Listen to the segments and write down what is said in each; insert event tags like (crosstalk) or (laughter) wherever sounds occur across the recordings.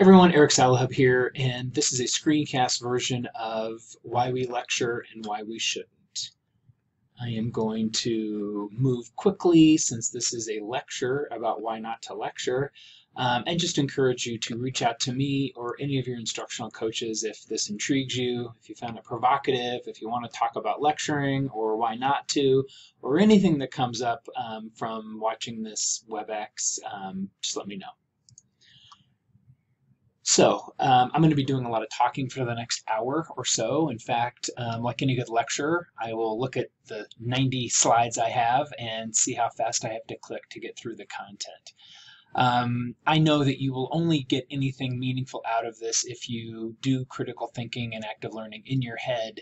Everyone, Eric Salahub here, and this is a screencast version of why we lecture and why we shouldn't. I am going to move quickly since this is a lecture about why not to lecture, um, and just encourage you to reach out to me or any of your instructional coaches if this intrigues you, if you found it provocative, if you want to talk about lecturing or why not to, or anything that comes up um, from watching this WebEx, um, just let me know. So um, I'm going to be doing a lot of talking for the next hour or so. In fact, um, like any good lecturer, I will look at the 90 slides I have and see how fast I have to click to get through the content. Um, I know that you will only get anything meaningful out of this if you do critical thinking and active learning in your head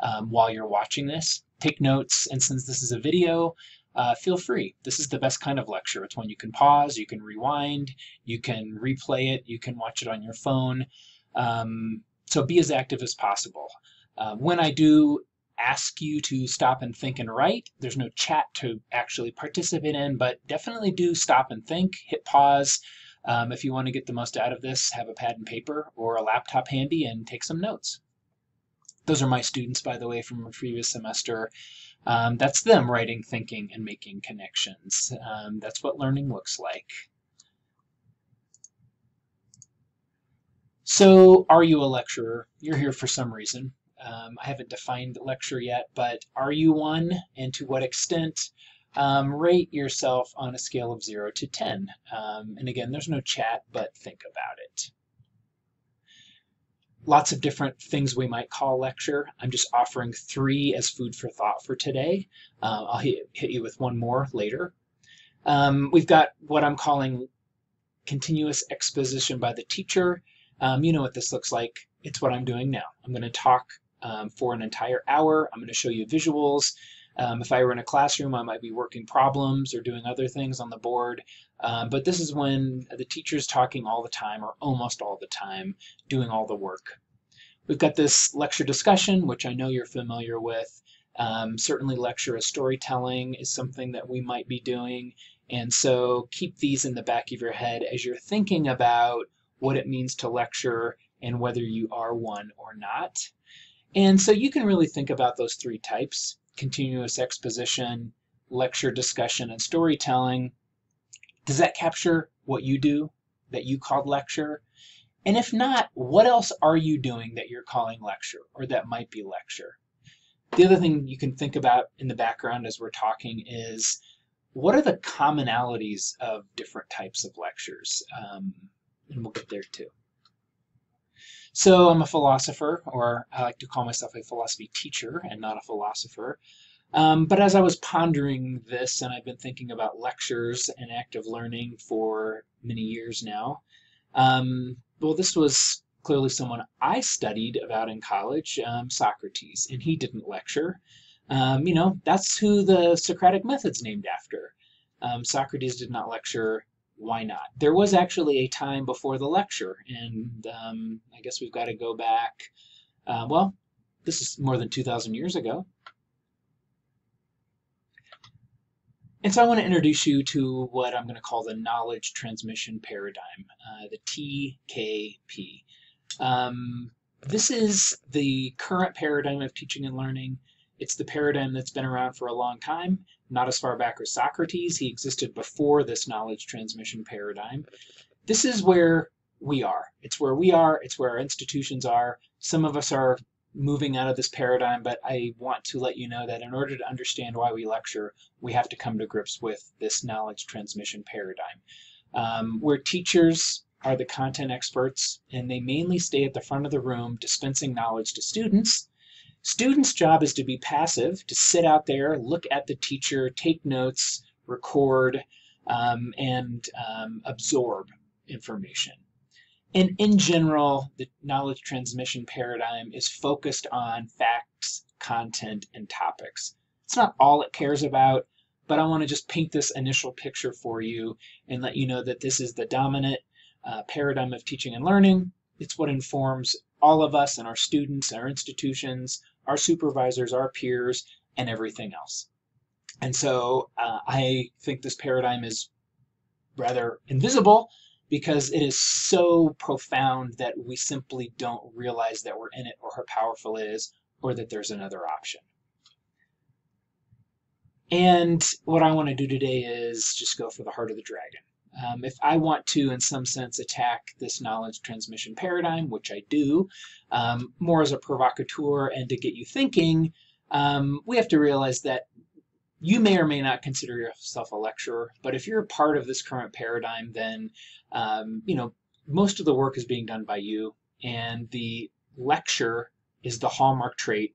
um, while you're watching this. Take notes, and since this is a video, uh, feel free. This is the best kind of lecture. It's one you can pause, you can rewind, you can replay it, you can watch it on your phone. Um, so be as active as possible. Uh, when I do ask you to stop and think and write, there's no chat to actually participate in, but definitely do stop and think, hit pause. Um, if you want to get the most out of this, have a pad and paper or a laptop handy and take some notes. Those are my students, by the way, from a previous semester. Um, that's them writing, thinking, and making connections. Um, that's what learning looks like. So, are you a lecturer? You're here for some reason. Um, I haven't defined lecture yet, but are you one, and to what extent? Um, rate yourself on a scale of 0 to 10. Um, and again, there's no chat, but think about it lots of different things we might call lecture. I'm just offering three as food for thought for today. Uh, I'll hit, hit, you with one more later. Um, we've got what I'm calling continuous exposition by the teacher. Um, you know what this looks like. It's what I'm doing now. I'm going to talk um, for an entire hour. I'm going to show you visuals. Um, if I were in a classroom, I might be working problems or doing other things on the board. Um, but this is when the teacher's talking all the time or almost all the time, doing all the work. We've got this lecture discussion, which I know you're familiar with. Um, certainly lecture as storytelling is something that we might be doing. And so keep these in the back of your head as you're thinking about what it means to lecture and whether you are one or not. And so you can really think about those three types continuous exposition, lecture discussion, and storytelling. Does that capture what you do that you called lecture? And if not, what else are you doing that you're calling lecture or that might be lecture? The other thing you can think about in the background as we're talking is what are the commonalities of different types of lectures? Um, and we'll get there too. So I'm a philosopher, or I like to call myself a philosophy teacher and not a philosopher. Um, but as I was pondering this, and I've been thinking about lectures and active learning for many years now, um, well, this was clearly someone I studied about in college, um, Socrates, and he didn't lecture. Um, you know, that's who the Socratic method's named after. Um, Socrates did not lecture why not? There was actually a time before the lecture, and um, I guess we've got to go back. Uh, well, this is more than 2,000 years ago. And so I want to introduce you to what I'm going to call the knowledge transmission paradigm, uh, the TKP. Um, this is the current paradigm of teaching and learning. It's the paradigm that's been around for a long time, not as far back as Socrates. He existed before this knowledge transmission paradigm. This is where we are. It's where we are, it's where our institutions are. Some of us are moving out of this paradigm, but I want to let you know that in order to understand why we lecture, we have to come to grips with this knowledge transmission paradigm. Um, where teachers are the content experts, and they mainly stay at the front of the room dispensing knowledge to students, Students' job is to be passive, to sit out there, look at the teacher, take notes, record, um, and um, absorb information. And in general, the knowledge transmission paradigm is focused on facts, content, and topics. It's not all it cares about, but I want to just paint this initial picture for you and let you know that this is the dominant uh, paradigm of teaching and learning. It's what informs all of us and our students, our institutions, our supervisors, our peers, and everything else. And so uh, I think this paradigm is rather invisible because it is so profound that we simply don't realize that we're in it or how powerful it is or that there's another option. And what I want to do today is just go for the heart of the dragon. Um, if I want to, in some sense, attack this knowledge transmission paradigm, which I do, um, more as a provocateur and to get you thinking, um, we have to realize that you may or may not consider yourself a lecturer, but if you're part of this current paradigm, then um, you know most of the work is being done by you, and the lecture is the hallmark trait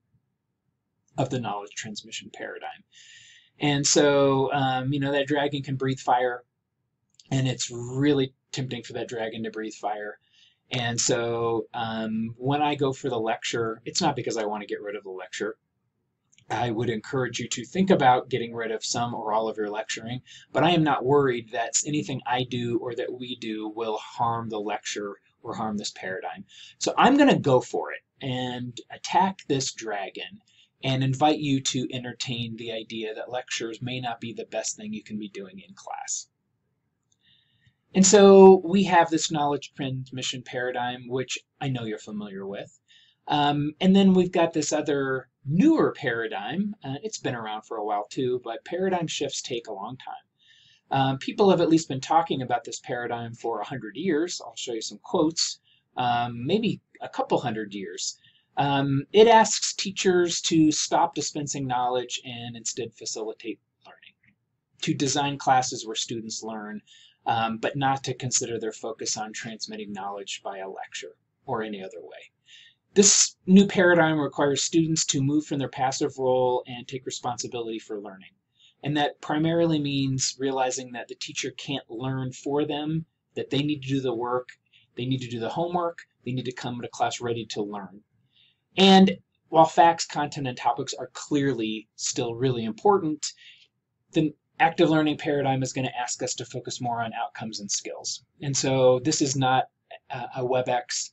of the knowledge transmission paradigm. And so, um, you know, that dragon can breathe fire, and it's really tempting for that dragon to breathe fire. And so, um, when I go for the lecture, it's not because I want to get rid of the lecture. I would encourage you to think about getting rid of some or all of your lecturing, but I am not worried that anything I do or that we do will harm the lecture or harm this paradigm. So I'm going to go for it and attack this dragon and invite you to entertain the idea that lectures may not be the best thing you can be doing in class. And so we have this knowledge transmission paradigm, which I know you're familiar with. Um, and then we've got this other newer paradigm. Uh, it's been around for a while too, but paradigm shifts take a long time. Um, people have at least been talking about this paradigm for 100 years. I'll show you some quotes, um, maybe a couple hundred years. Um, it asks teachers to stop dispensing knowledge and instead facilitate learning, to design classes where students learn, um, but not to consider their focus on transmitting knowledge via lecture or any other way. This new paradigm requires students to move from their passive role and take responsibility for learning. And that primarily means realizing that the teacher can't learn for them, that they need to do the work, they need to do the homework, they need to come to class ready to learn. And while facts, content, and topics are clearly still really important, the active learning paradigm is going to ask us to focus more on outcomes and skills. And so this is not a WebEx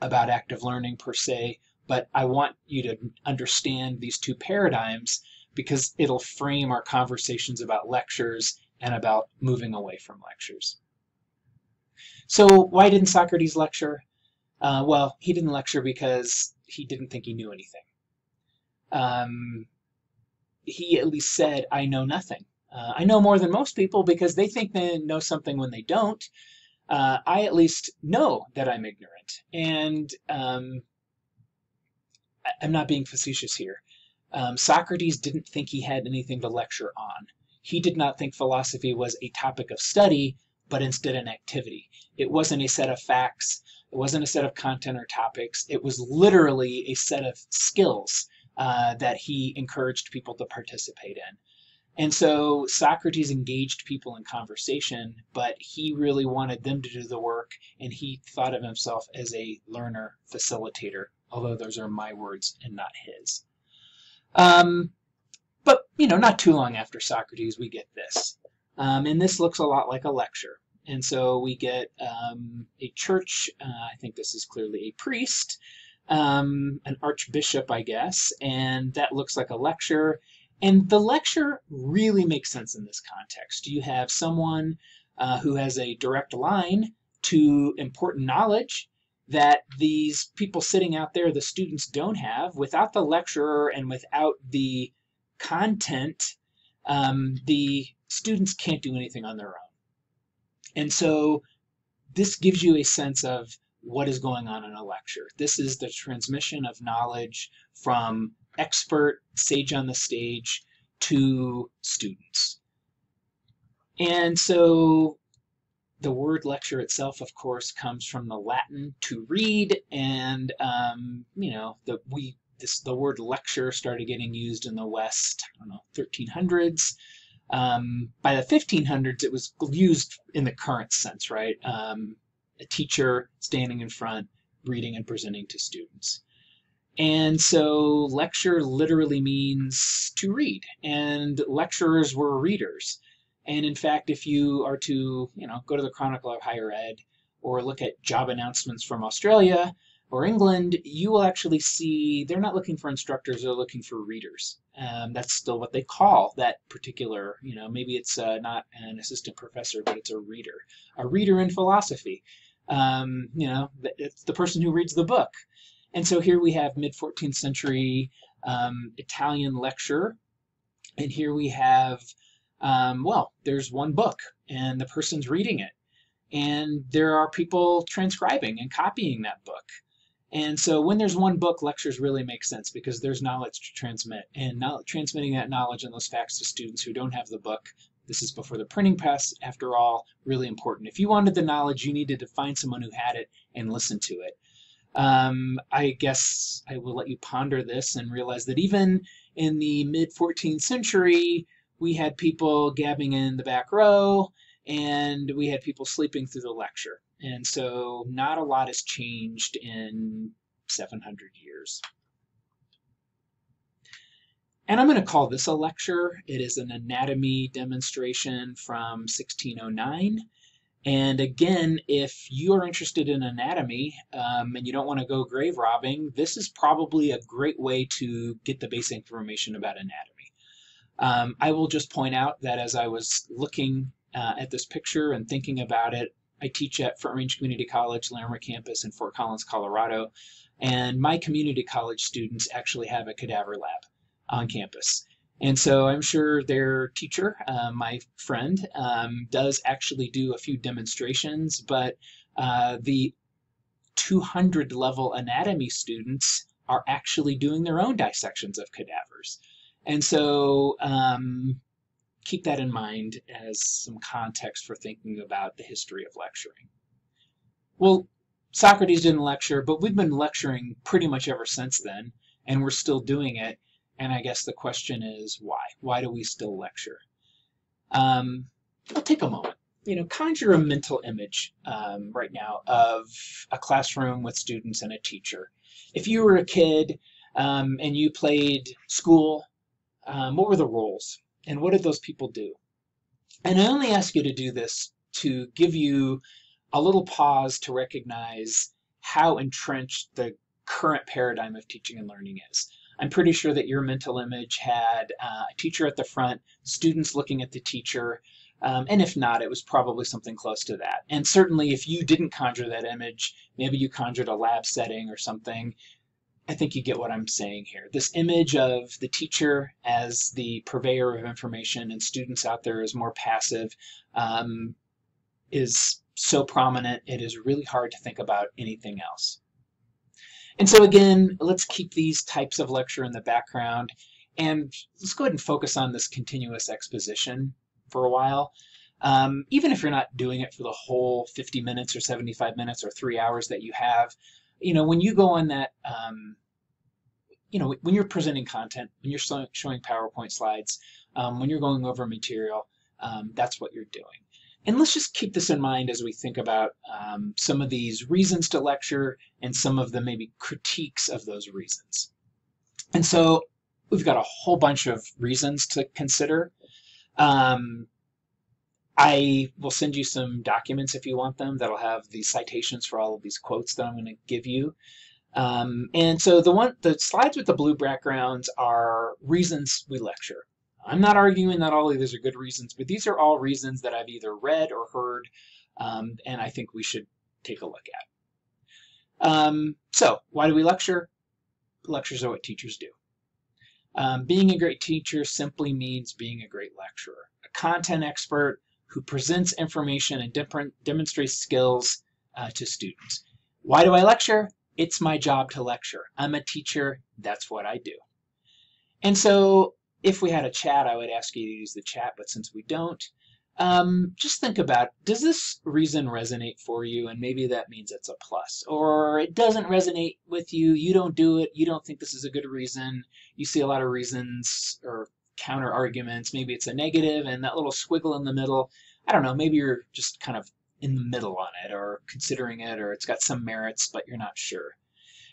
about active learning per se, but I want you to understand these two paradigms because it'll frame our conversations about lectures and about moving away from lectures. So why didn't Socrates lecture? Uh, well, he didn't lecture because he didn't think he knew anything. Um, he at least said, I know nothing. Uh, I know more than most people because they think they know something when they don't, uh, I at least know that I'm ignorant. And um, I'm not being facetious here. Um, Socrates didn't think he had anything to lecture on. He did not think philosophy was a topic of study, but instead an activity. It wasn't a set of facts, it wasn't a set of content or topics, it was literally a set of skills uh, that he encouraged people to participate in. And so Socrates engaged people in conversation, but he really wanted them to do the work, and he thought of himself as a learner facilitator, although those are my words and not his. Um, but, you know, not too long after Socrates, we get this. Um, and this looks a lot like a lecture. And so we get um, a church, uh, I think this is clearly a priest, um, an archbishop, I guess, and that looks like a lecture. And the lecture really makes sense in this context. You have someone uh, who has a direct line to important knowledge that these people sitting out there, the students, don't have. Without the lecturer and without the content, um, the students can't do anything on their own. And so this gives you a sense of what is going on in a lecture. This is the transmission of knowledge from expert sage on the stage to students. And so the word lecture itself, of course, comes from the Latin to read, and um, you know the we this the word lecture started getting used in the West. I don't know 1300s. Um, by the 1500s, it was used in the current sense, right? Um, a teacher standing in front, reading and presenting to students. And so lecture literally means to read, and lecturers were readers. And in fact, if you are to, you know, go to the Chronicle of Higher Ed or look at job announcements from Australia, or England, you will actually see they're not looking for instructors, they're looking for readers. Um, that's still what they call that particular, you know, maybe it's uh, not an assistant professor, but it's a reader, a reader in philosophy. Um, you know, it's the person who reads the book. And so here we have mid 14th century um, Italian lecture, and here we have, um, well, there's one book, and the person's reading it, and there are people transcribing and copying that book. And so when there's one book, lectures really make sense because there's knowledge to transmit. And now transmitting that knowledge and those facts to students who don't have the book, this is before the printing press, after all, really important. If you wanted the knowledge, you needed to find someone who had it and listen to it. Um, I guess I will let you ponder this and realize that even in the mid 14th century, we had people gabbing in the back row and we had people sleeping through the lecture. And so not a lot has changed in 700 years. And I'm going to call this a lecture. It is an anatomy demonstration from 1609. And again, if you are interested in anatomy um, and you don't want to go grave robbing, this is probably a great way to get the basic information about anatomy. Um, I will just point out that as I was looking uh, at this picture and thinking about it, I teach at Front Range Community College, Larimer campus in Fort Collins, Colorado, and my community college students actually have a cadaver lab on campus. And so I'm sure their teacher, uh, my friend, um, does actually do a few demonstrations, but uh, the 200 level anatomy students are actually doing their own dissections of cadavers. And so um, keep that in mind as some context for thinking about the history of lecturing. Well, Socrates didn't lecture, but we've been lecturing pretty much ever since then, and we're still doing it. And I guess the question is why? Why do we still lecture? Um, I'll take a moment. You know, conjure a mental image um, right now of a classroom with students and a teacher. If you were a kid um, and you played school, um, what were the roles? And what did those people do? And I only ask you to do this to give you a little pause to recognize how entrenched the current paradigm of teaching and learning is. I'm pretty sure that your mental image had uh, a teacher at the front, students looking at the teacher, um, and if not, it was probably something close to that. And certainly, if you didn't conjure that image, maybe you conjured a lab setting or something, I think you get what I'm saying here. This image of the teacher as the purveyor of information and students out there as more passive um, is so prominent, it is really hard to think about anything else. And so again, let's keep these types of lecture in the background and let's go ahead and focus on this continuous exposition for a while. Um, even if you're not doing it for the whole 50 minutes or 75 minutes or three hours that you have, you know, when you go on that, um, you know, when you're presenting content, when you're showing PowerPoint slides, um, when you're going over material, um, that's what you're doing. And let's just keep this in mind as we think about um, some of these reasons to lecture and some of the maybe critiques of those reasons. And so we've got a whole bunch of reasons to consider. Um, I will send you some documents if you want them that'll have the citations for all of these quotes that I'm going to give you. Um, and so the one, the slides with the blue backgrounds are reasons we lecture. I'm not arguing that all of these are good reasons, but these are all reasons that I've either read or heard, um, and I think we should take a look at. Um, so, why do we lecture? Lectures are what teachers do. Um, being a great teacher simply means being a great lecturer. A content expert who presents information and demonstrates skills uh, to students. Why do I lecture? It's my job to lecture. I'm a teacher. That's what I do. And so if we had a chat, I would ask you to use the chat, but since we don't, um, just think about, does this reason resonate for you? And maybe that means it's a plus. Or it doesn't resonate with you, you don't do it, you don't think this is a good reason, you see a lot of reasons or counter arguments, maybe it's a negative, and that little squiggle in the middle, I don't know, maybe you're just kind of in the middle on it or considering it or it's got some merits, but you're not sure.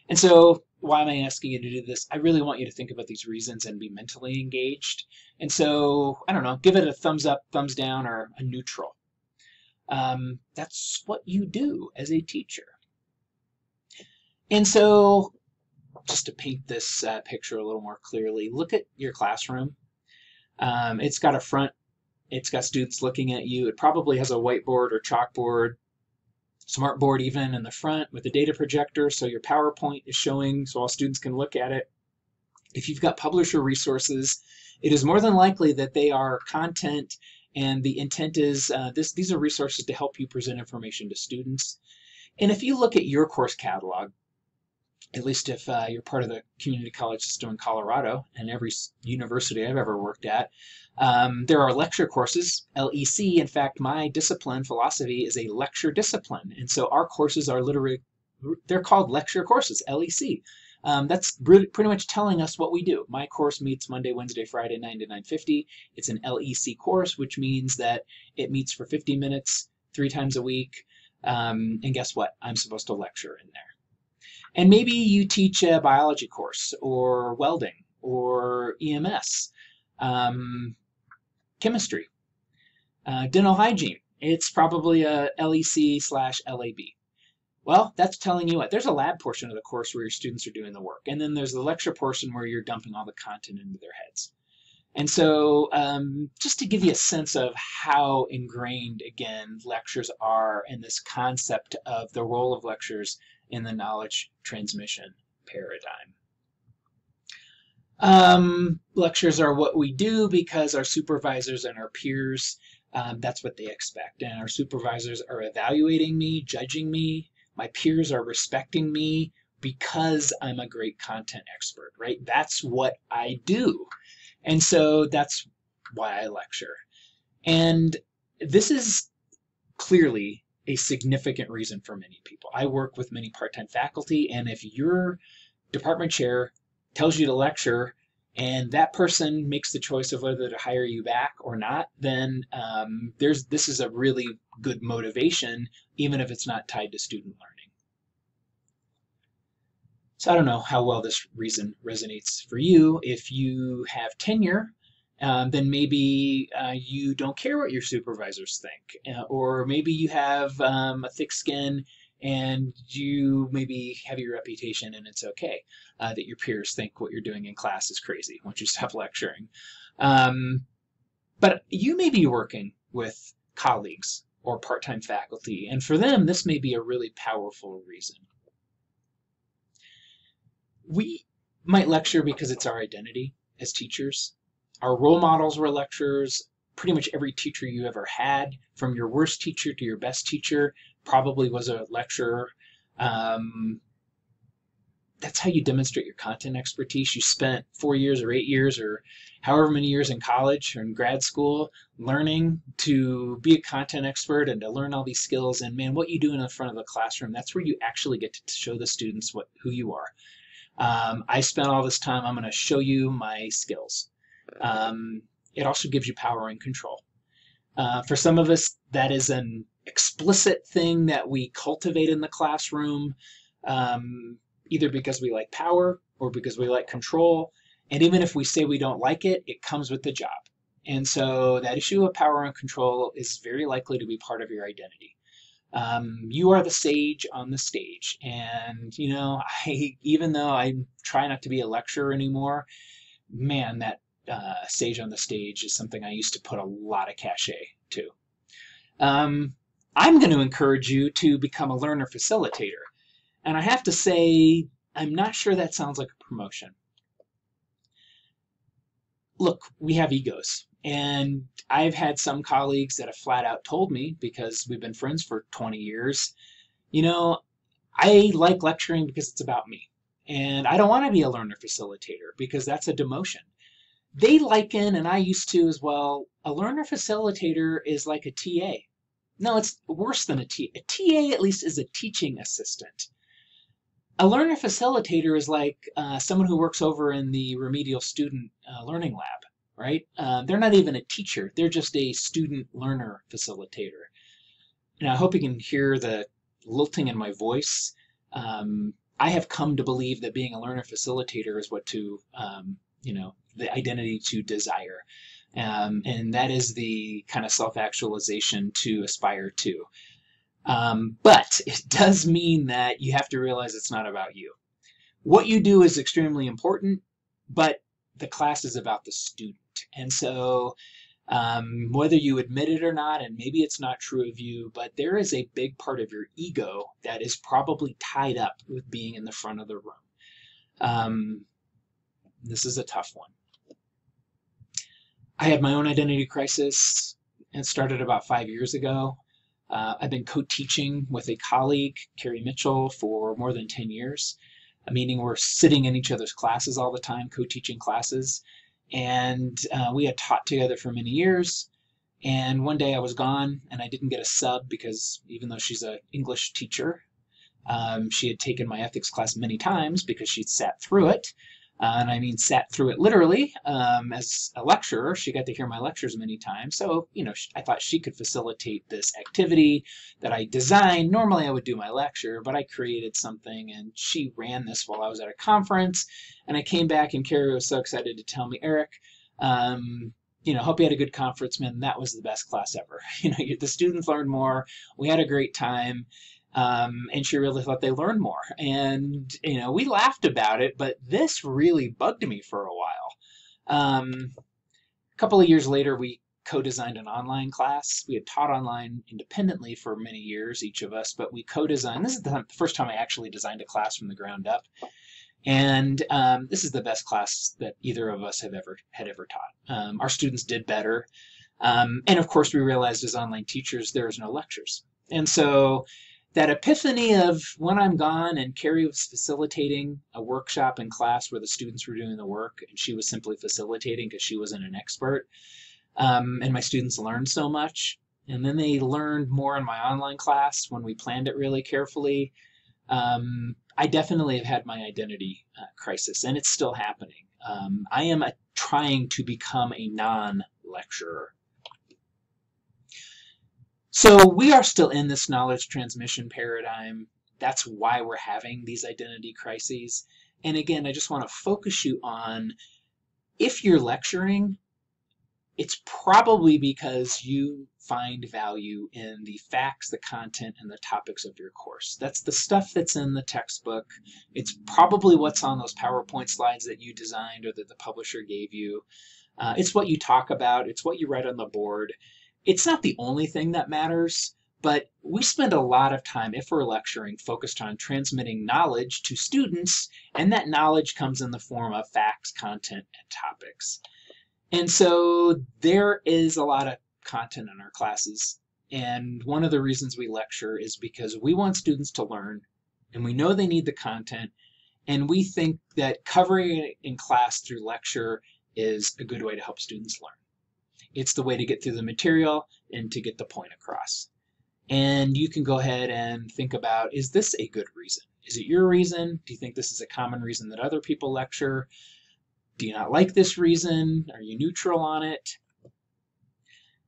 And so why am I asking you to do this? I really want you to think about these reasons and be mentally engaged. And so, I don't know, give it a thumbs up, thumbs down, or a neutral. Um, that's what you do as a teacher. And so, just to paint this uh, picture a little more clearly, look at your classroom. Um, it's got a front, it's got students looking at you. It probably has a whiteboard or chalkboard, smartboard even in the front with a data projector so your PowerPoint is showing so all students can look at it. If you've got publisher resources, it is more than likely that they are content and the intent is uh, this, these are resources to help you present information to students. And if you look at your course catalog, at least if uh, you're part of the community college system in Colorado and every university I've ever worked at, um, there are lecture courses, LEC. In fact, my discipline, philosophy, is a lecture discipline. And so our courses are literally, they're called lecture courses, LEC. Um, that's pretty much telling us what we do. My course meets Monday, Wednesday, Friday, 9 to 9.50. It's an LEC course, which means that it meets for 50 minutes, three times a week. Um, and guess what? I'm supposed to lecture in there. And maybe you teach a biology course or welding or EMS, um, chemistry, uh, dental hygiene. It's probably a LEC slash LAB. Well, that's telling you what. There's a lab portion of the course where your students are doing the work, and then there's the lecture portion where you're dumping all the content into their heads. And so, um, just to give you a sense of how ingrained, again, lectures are in this concept of the role of lectures in the knowledge transmission paradigm. Um, lectures are what we do because our supervisors and our peers, um, that's what they expect. And our supervisors are evaluating me, judging me, my peers are respecting me because I'm a great content expert, right? That's what I do. And so that's why I lecture. And this is clearly a significant reason for many people. I work with many part time faculty, and if your department chair tells you to lecture and that person makes the choice of whether to hire you back or not, then um, there's this is a really good motivation, even if it's not tied to student learning. So I don't know how well this reason resonates for you. If you have tenure, um, then maybe uh, you don't care what your supervisors think, uh, or maybe you have um, a thick skin and you maybe have your reputation and it's okay uh, that your peers think what you're doing in class is crazy once you (laughs) stop lecturing. Um, but you may be working with colleagues or part-time faculty, and for them, this may be a really powerful reason. We might lecture because it's our identity as teachers. Our role models were lecturers. Pretty much every teacher you ever had, from your worst teacher to your best teacher, probably was a lecturer. Um, that's how you demonstrate your content expertise. You spent four years or eight years or however many years in college or in grad school learning to be a content expert and to learn all these skills. And man, what you do in the front of the classroom, that's where you actually get to show the students what who you are. Um, I spent all this time, I'm going to show you my skills. Um, it also gives you power and control. Uh, for some of us, that is an explicit thing that we cultivate in the classroom, um, either because we like power or because we like control. And even if we say we don't like it, it comes with the job. And so that issue of power and control is very likely to be part of your identity. Um, you are the sage on the stage. And, you know, (laughs) I, even though I try not to be a lecturer anymore, man, that uh, sage on the stage is something I used to put a lot of cachet to. Um, I'm going to encourage you to become a learner facilitator. And I have to say, I'm not sure that sounds like a promotion. Look, we have egos. And I've had some colleagues that have flat out told me, because we've been friends for 20 years, you know, I like lecturing because it's about me. And I don't want to be a learner facilitator because that's a demotion. They liken, and I used to as well, a learner facilitator is like a TA. No, it's worse than a TA. A TA at least is a teaching assistant. A learner facilitator is like uh, someone who works over in the remedial student uh, learning lab, right? Uh, they're not even a teacher. They're just a student learner facilitator. And I hope you can hear the lilting in my voice. Um, I have come to believe that being a learner facilitator is what to, um, you know, the identity to desire. Um, and that is the kind of self actualization to aspire to. Um, but it (laughs) does mean that you have to realize it's not about you. What you do is extremely important, but the class is about the student. And so um, whether you admit it or not, and maybe it's not true of you, but there is a big part of your ego that is probably tied up with being in the front of the room. Um, this is a tough one. I had my own identity crisis and started about five years ago. Uh, I've been co-teaching with a colleague, Carrie Mitchell, for more than 10 years, meaning we're sitting in each other's classes all the time, co-teaching classes. And uh, we had taught together for many years. And one day I was gone and I didn't get a sub because even though she's an English teacher, um, she had taken my ethics class many times because she'd sat through it. Uh, and I mean sat through it literally um, as a lecturer. She got to hear my lectures many times. So, you know, I thought she could facilitate this activity that I designed. Normally I would do my lecture, but I created something and she ran this while I was at a conference. And I came back and Carrie was so excited to tell me, Eric, um, you know, hope you had a good conference, man. That was the best class ever. (laughs) You know, the students learned more. We had a great time. Um, and she really thought they learned more. And, you know, we laughed about it, but this really bugged me for a while. Um, a couple of years later, we co-designed an online class. We had taught online independently for many years, each of us, but we co-designed. This is the first time I actually designed a class from the ground up. And um, this is the best class that either of us have ever had ever taught. Um, our students did better. Um, and of course, we realized as online teachers, there is no lectures. And so that epiphany of when I'm gone and Carrie was facilitating a workshop in class where the students were doing the work and she was simply facilitating because she wasn't an expert. Um, and my students learned so much. And then they learned more in my online class when we planned it really carefully. Um, I definitely have had my identity uh, crisis and it's still happening. Um, I am a, trying to become a non-lecturer. So we are still in this knowledge transmission paradigm. That's why we're having these identity crises. And again, I just want to focus you on if you're lecturing, it's probably because you find value in the facts, the content, and the topics of your course. That's the stuff that's in the textbook. It's probably what's on those PowerPoint slides that you designed or that the publisher gave you. Uh, it's what you talk about. It's what you write on the board. It's not the only thing that matters, but we spend a lot of time, if we're lecturing, focused on transmitting knowledge to students, and that knowledge comes in the form of facts, content, and topics. And so there is a lot of content in our classes, and one of the reasons we lecture is because we want students to learn, and we know they need the content, and we think that covering it in class through lecture is a good way to help students learn. It's the way to get through the material and to get the point across. And you can go ahead and think about, is this a good reason? Is it your reason? Do you think this is a common reason that other people lecture? Do you not like this reason? Are you neutral on it?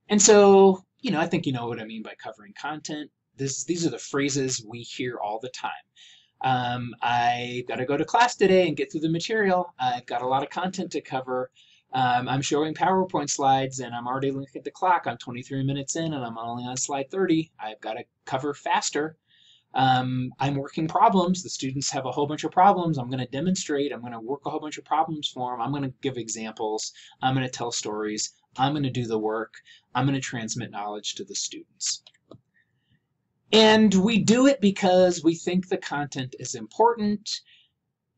And so, you know, I think you know what I mean by covering content. This, these are the phrases we hear all the time. Um, I got to go to class today and get through the material. I've got a lot of content to cover. Um, I'm showing PowerPoint slides and I'm already looking at the clock. I'm 23 minutes in and I'm only on slide 30. I've got to cover faster. Um, I'm working problems. The students have a whole bunch of problems. I'm going to demonstrate. I'm going to work a whole bunch of problems for them. I'm going to give examples. I'm going to tell stories. I'm going to do the work. I'm going to transmit knowledge to the students. And we do it because we think the content is important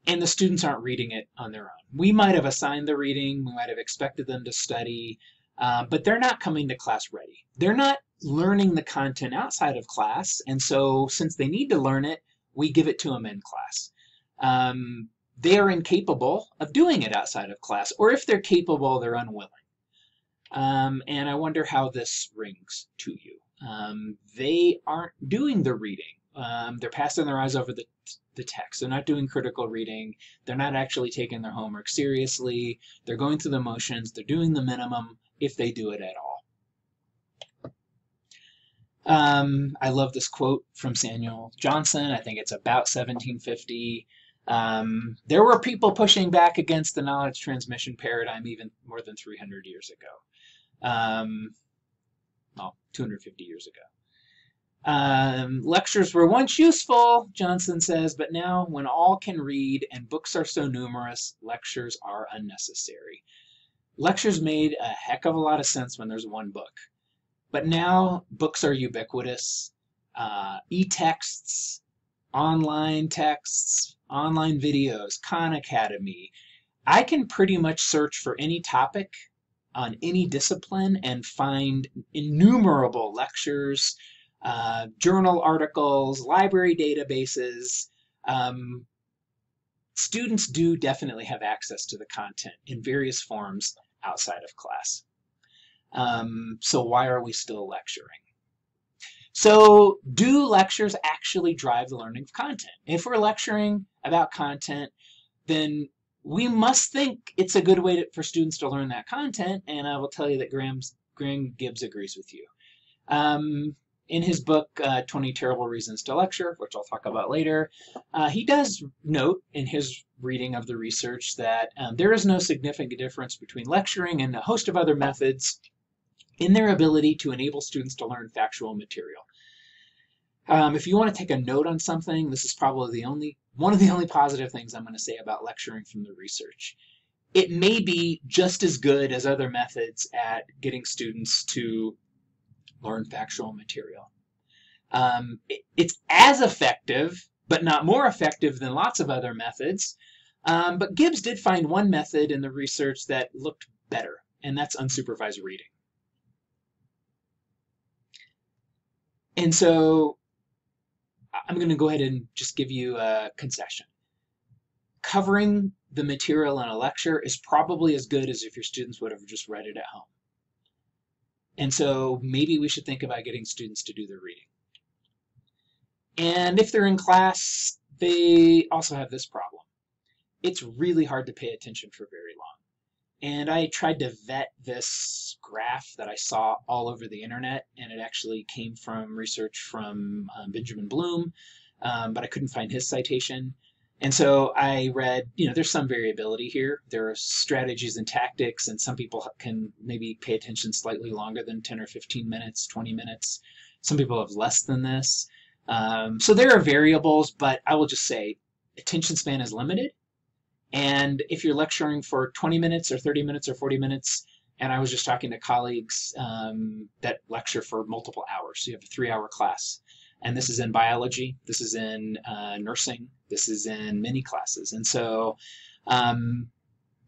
and the students aren't reading it on their own. We might have assigned the reading, we might have expected them to study, uh, but they're not coming to class ready. They're not learning the content outside of class, and so since they need to learn it, we give it to them in class. Um, they are incapable of doing it outside of class, or if they're capable, they're unwilling. Um, and I wonder how this rings to you. Um, they aren't doing the reading. Um, they're passing their eyes over the, the text. They're not doing critical reading. They're not actually taking their homework seriously. They're going through the motions. They're doing the minimum if they do it at all. Um, I love this quote from Samuel Johnson. I think it's about 1750. Um, there were people pushing back against the knowledge transmission paradigm even more than 300 years ago. Um, well, 250 years ago. Um, lectures were once useful, Johnson says, but now when all can read and books are so numerous, lectures are unnecessary. Lectures made a heck of a lot of sense when there's one book. But now books are ubiquitous. Uh, e-texts, online texts, online videos, Khan Academy. I can pretty much search for any topic on any discipline and find innumerable lectures, uh, journal articles, library databases. Um, students do definitely have access to the content in various forms outside of class. Um, so why are we still lecturing? So do lectures actually drive the learning of content? If we're lecturing about content, then we must think it's a good way to, for students to learn that content, and I will tell you that Graham's, Graham Gibbs agrees with you. Um, in his book, uh, 20 Terrible Reasons to Lecture, which I'll talk about later, uh, he does note in his reading of the research that um, there is no significant difference between lecturing and a host of other methods in their ability to enable students to learn factual material. Um, if you want to take a note on something, this is probably the only one of the only positive things I'm going to say about lecturing from the research. It may be just as good as other methods at getting students to learn factual material. Um, it, it's as effective, but not more effective than lots of other methods. Um, but Gibbs did find one method in the research that looked better, and that's unsupervised reading. And so I'm going to go ahead and just give you a concession. Covering the material in a lecture is probably as good as if your students would have just read it at home. And so maybe we should think about getting students to do their reading. And if they're in class, they also have this problem. It's really hard to pay attention for very long. And I tried to vet this graph that I saw all over the internet, and it actually came from research from um, Benjamin Bloom, um, but I couldn't find his citation. And so I read, you know, there's some variability here. There are strategies and tactics, and some people can maybe pay attention slightly longer than 10 or 15 minutes, 20 minutes. Some people have less than this. Um, so there are variables, but I will just say attention span is limited. And if you're lecturing for 20 minutes or 30 minutes or 40 minutes, and I was just talking to colleagues um, that lecture for multiple hours, so you have a three hour class. And this is in biology, this is in uh, nursing, this is in many classes. And so um,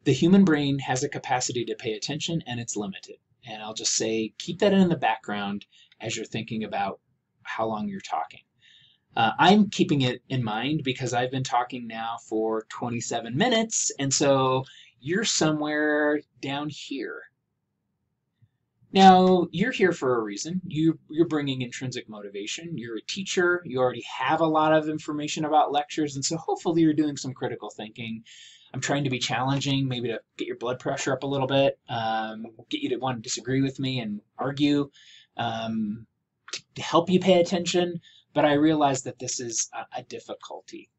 the human brain has a capacity to pay attention and it's limited. And I'll just say keep that in the background as you're thinking about how long you're talking. Uh, I'm keeping it in mind because I've been talking now for 27 minutes, and so you're somewhere down here. Now, you're here for a reason. You, you're bringing intrinsic motivation. You're a teacher. You already have a lot of information about lectures, and so hopefully you're doing some critical thinking. I'm trying to be challenging, maybe to get your blood pressure up a little bit, um, get you to want to disagree with me and argue, um, to help you pay attention but I realize that this is a, a difficulty.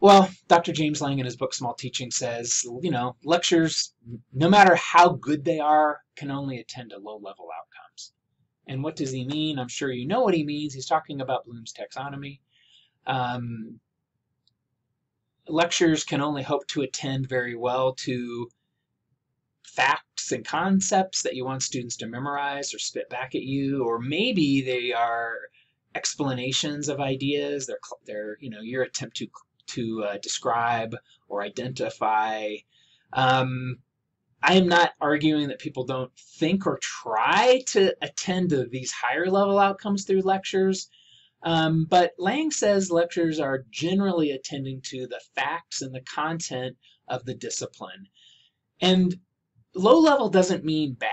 Well, Dr. James Lang in his book Small Teaching says, you know, lectures, no matter how good they are, can only attend to low level outcomes. And what does he mean? I'm sure you know what he means. He's talking about Bloom's taxonomy. Um, lectures can only hope to attend very well to facts and concepts that you want students to memorize or spit back at you, or maybe they are explanations of ideas. They're, they're you know, your attempt to, to uh, describe or identify. Um, I am not arguing that people don't think or try to attend to these higher level outcomes through lectures. Um, but Lang says lectures are generally attending to the facts and the content of the discipline. And low level doesn't mean bad.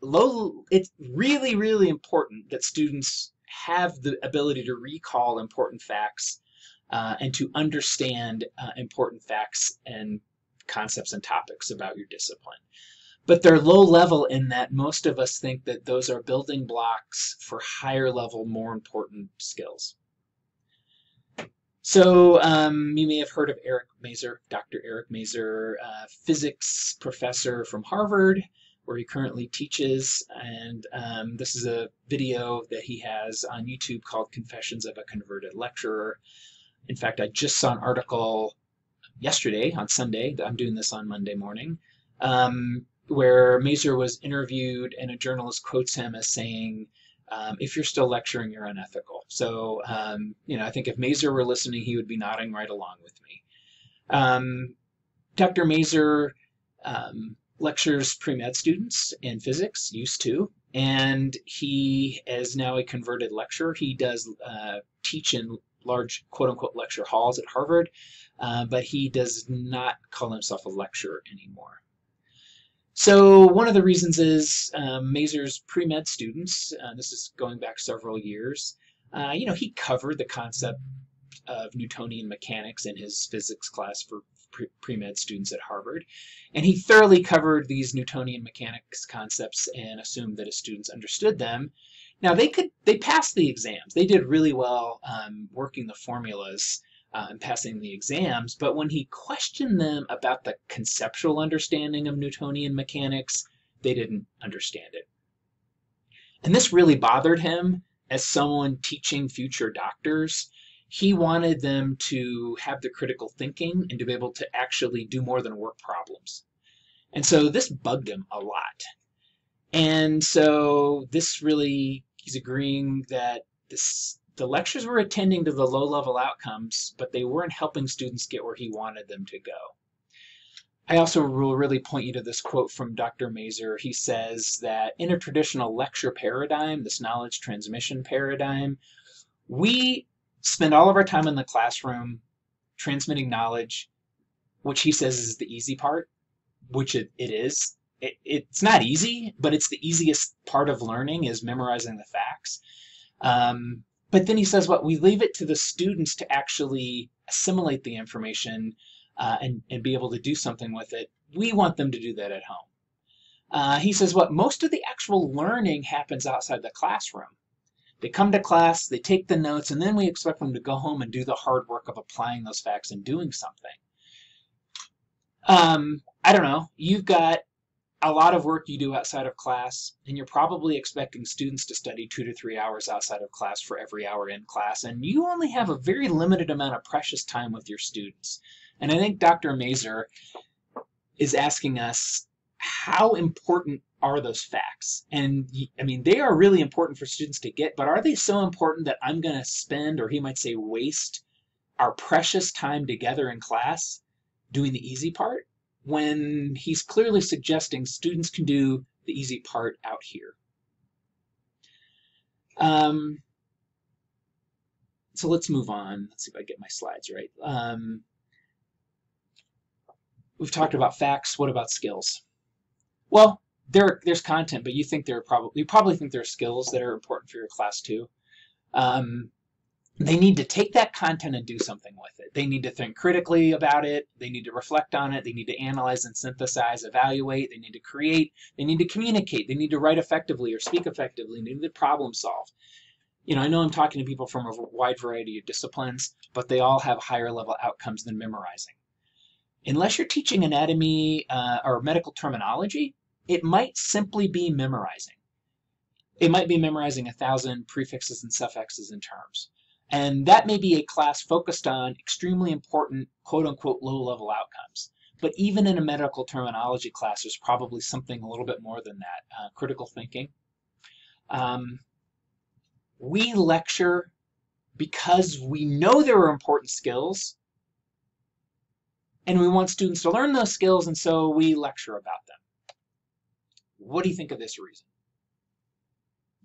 Low, it's really, really important that students have the ability to recall important facts uh, and to understand uh, important facts and concepts and topics about your discipline. But they're low level in that most of us think that those are building blocks for higher level, more important skills. So um, you may have heard of Eric Mazur, Dr. Eric Mazur, uh, physics professor from Harvard, where he currently teaches. And um, this is a video that he has on YouTube called Confessions of a Converted Lecturer. In fact, I just saw an article yesterday on Sunday. I'm doing this on Monday morning. Um, where Mazur was interviewed and a journalist quotes him as saying, um, if you're still lecturing, you're unethical. So, um, you know, I think if Mazur were listening, he would be nodding right along with me. Um, Dr. Mazur um, lectures pre-med students in physics, used to, and he is now a converted lecturer. He does uh, teach in large quote-unquote lecture halls at Harvard, uh, but he does not call himself a lecturer anymore. So one of the reasons is um, Mazur's pre-med students, uh, this is going back several years, uh, you know, he covered the concept of Newtonian mechanics in his physics class for pre-med students at Harvard. And he thoroughly covered these Newtonian mechanics concepts and assumed that his students understood them. Now they could, they passed the exams. They did really well um, working the formulas uh, and passing the exams, but when he questioned them about the conceptual understanding of Newtonian mechanics, they didn't understand it. And this really bothered him as someone teaching future doctors. He wanted them to have the critical thinking and to be able to actually do more than work problems. And so this bugged him a lot. And so this really, he's agreeing that this the lectures were attending to the low-level outcomes, but they weren't helping students get where he wanted them to go. I also will really point you to this quote from Dr. Mazur. He says that in a traditional lecture paradigm, this knowledge transmission paradigm, we spend all of our time in the classroom transmitting knowledge, which he says is the easy part, which it, it is. It, it's not easy, but it's the easiest part of learning is memorizing the facts. Um, but then he says what we leave it to the students to actually assimilate the information uh, and, and be able to do something with it. We want them to do that at home. Uh, he says what most of the actual learning happens outside the classroom. They come to class, they take the notes, and then we expect them to go home and do the hard work of applying those facts and doing something. Um, I don't know. You've got a lot of work you do outside of class, and you're probably expecting students to study two to three hours outside of class for every hour in class, and you only have a very limited amount of precious time with your students. And I think Dr. Mazur is asking us how important are those facts? And I mean, they are really important for students to get, but are they so important that I'm going to spend, or he might say waste, our precious time together in class doing the easy part? When he's clearly suggesting students can do the easy part out here. Um, so let's move on. Let's see if I get my slides right. Um, we've talked about facts. What about skills? Well, there, there's content, but you think there are probably you probably think there are skills that are important for your class too. Um, they need to take that content and do something with it. They need to think critically about it. They need to reflect on it. They need to analyze and synthesize, evaluate. They need to create. They need to communicate. They need to write effectively or speak effectively. They need to problem solve. You know, I know I'm talking to people from a wide variety of disciplines, but they all have higher level outcomes than memorizing. Unless you're teaching anatomy uh, or medical terminology, it might simply be memorizing. It might be memorizing a thousand prefixes and suffixes and terms. And that may be a class focused on extremely important quote unquote low level outcomes. But even in a medical terminology class, there's probably something a little bit more than that uh, critical thinking. Um, we lecture because we know there are important skills and we want students to learn those skills, and so we lecture about them. What do you think of this reason?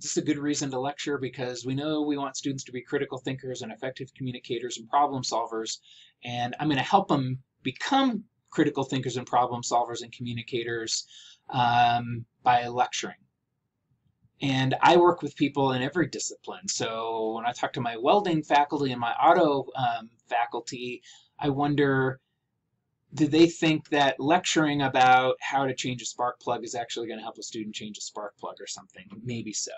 This is a good reason to lecture because we know we want students to be critical thinkers and effective communicators and problem solvers, and I'm going to help them become critical thinkers and problem solvers and communicators um, by lecturing. And I work with people in every discipline. So when I talk to my welding faculty and my auto um, faculty, I wonder do they think that lecturing about how to change a spark plug is actually going to help a student change a spark plug or something? Maybe so.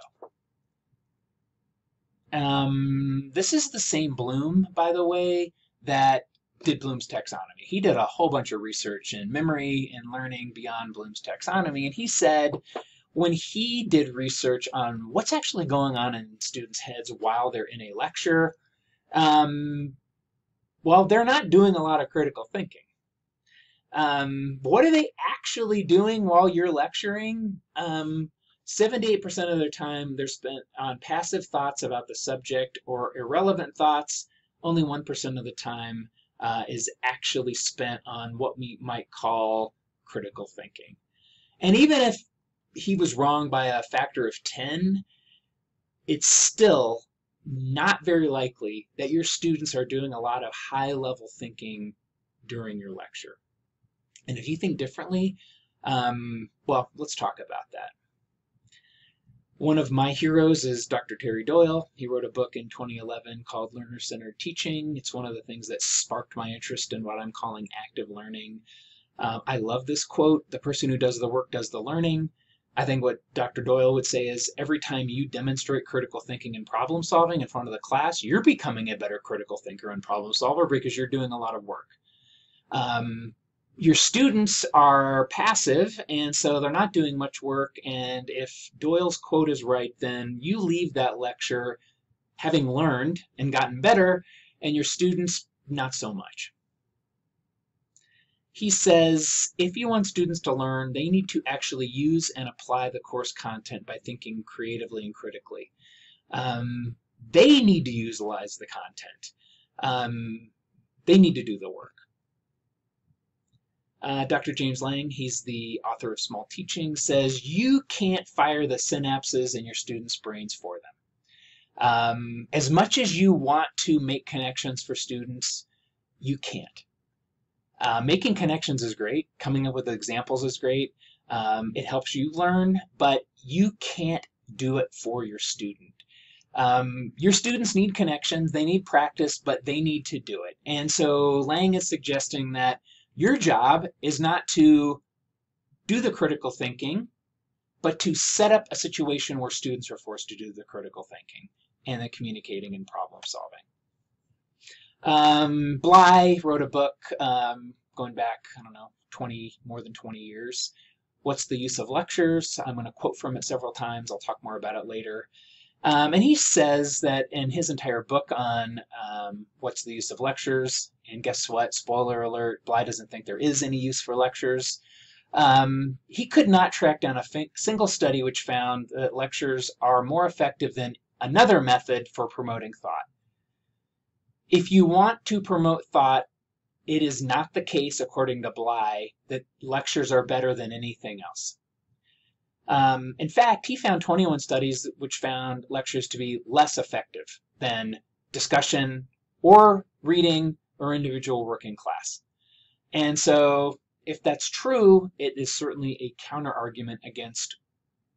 Um, this is the same bloom, by the way, that did Bloom's taxonomy. He did a whole bunch of research in memory and learning beyond Bloom's taxonomy, and he said when he did research on what's actually going on in students' heads while they're in a lecture, um, well, they're not doing a lot of critical thinking. Um, what are they actually doing while you're lecturing? Um, 78% of their time they're spent on passive thoughts about the subject or irrelevant thoughts. Only 1% of the time uh, is actually spent on what we might call critical thinking. And even if he was wrong by a factor of 10, it's still not very likely that your students are doing a lot of high level thinking during your lecture. And if you think differently, um, well, let's talk about that. One of my heroes is Dr. Terry Doyle. He wrote a book in 2011 called Learner Centered Teaching. It's one of the things that sparked my interest in what I'm calling active learning. Uh, I love this quote the person who does the work does the learning. I think what Dr. Doyle would say is every time you demonstrate critical thinking and problem solving in front of the class, you're becoming a better critical thinker and problem solver because you're doing a lot of work. Um, your students are passive and so they're not doing much work and if Doyle's quote is right then you leave that lecture having learned and gotten better and your students not so much. He says if you want students to learn, they need to actually use and apply the course content by thinking creatively and critically. Um, they need to utilize the content. Um, they need to do the work. Uh, Dr. James Lang, he's the author of Small Teaching, says you can't fire the synapses in your students' brains for them. Um, as much as you want to make connections for students, you can't. Uh, making connections is great. Coming up with examples is great. Um, it helps you learn, but you can't do it for your student. Um, your students need connections, they need practice, but they need to do it. And so Lang is suggesting that your job is not to do the critical thinking, but to set up a situation where students are forced to do the critical thinking and the communicating and problem solving. Um, Bligh wrote a book um, going back, I don't know, 20, more than 20 years. What's the use of lectures? I'm going to quote from it several times. I'll talk more about it later. Um, and he says that in his entire book on um, what's the use of lectures, and guess what? Spoiler alert, Bligh doesn't think there is any use for lectures. Um, he could not track down a single study which found that lectures are more effective than another method for promoting thought. If you want to promote thought, it is not the case, according to Bligh, that lectures are better than anything else. Um, in fact, he found 21 studies which found lectures to be less effective than discussion or reading or individual work in class. And so, if that's true, it is certainly a counter argument against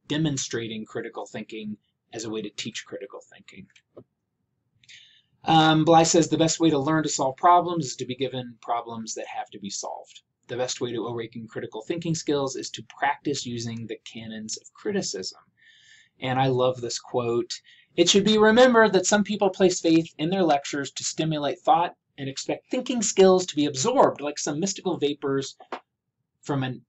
demonstrating critical thinking as a way to teach critical thinking. Um, Bligh says the best way to learn to solve problems is to be given problems that have to be solved. The best way to awaken critical thinking skills is to practice using the canons of criticism. And I love this quote. It should be remembered that some people place faith in their lectures to stimulate thought and expect thinking skills to be absorbed like some mystical vapors from an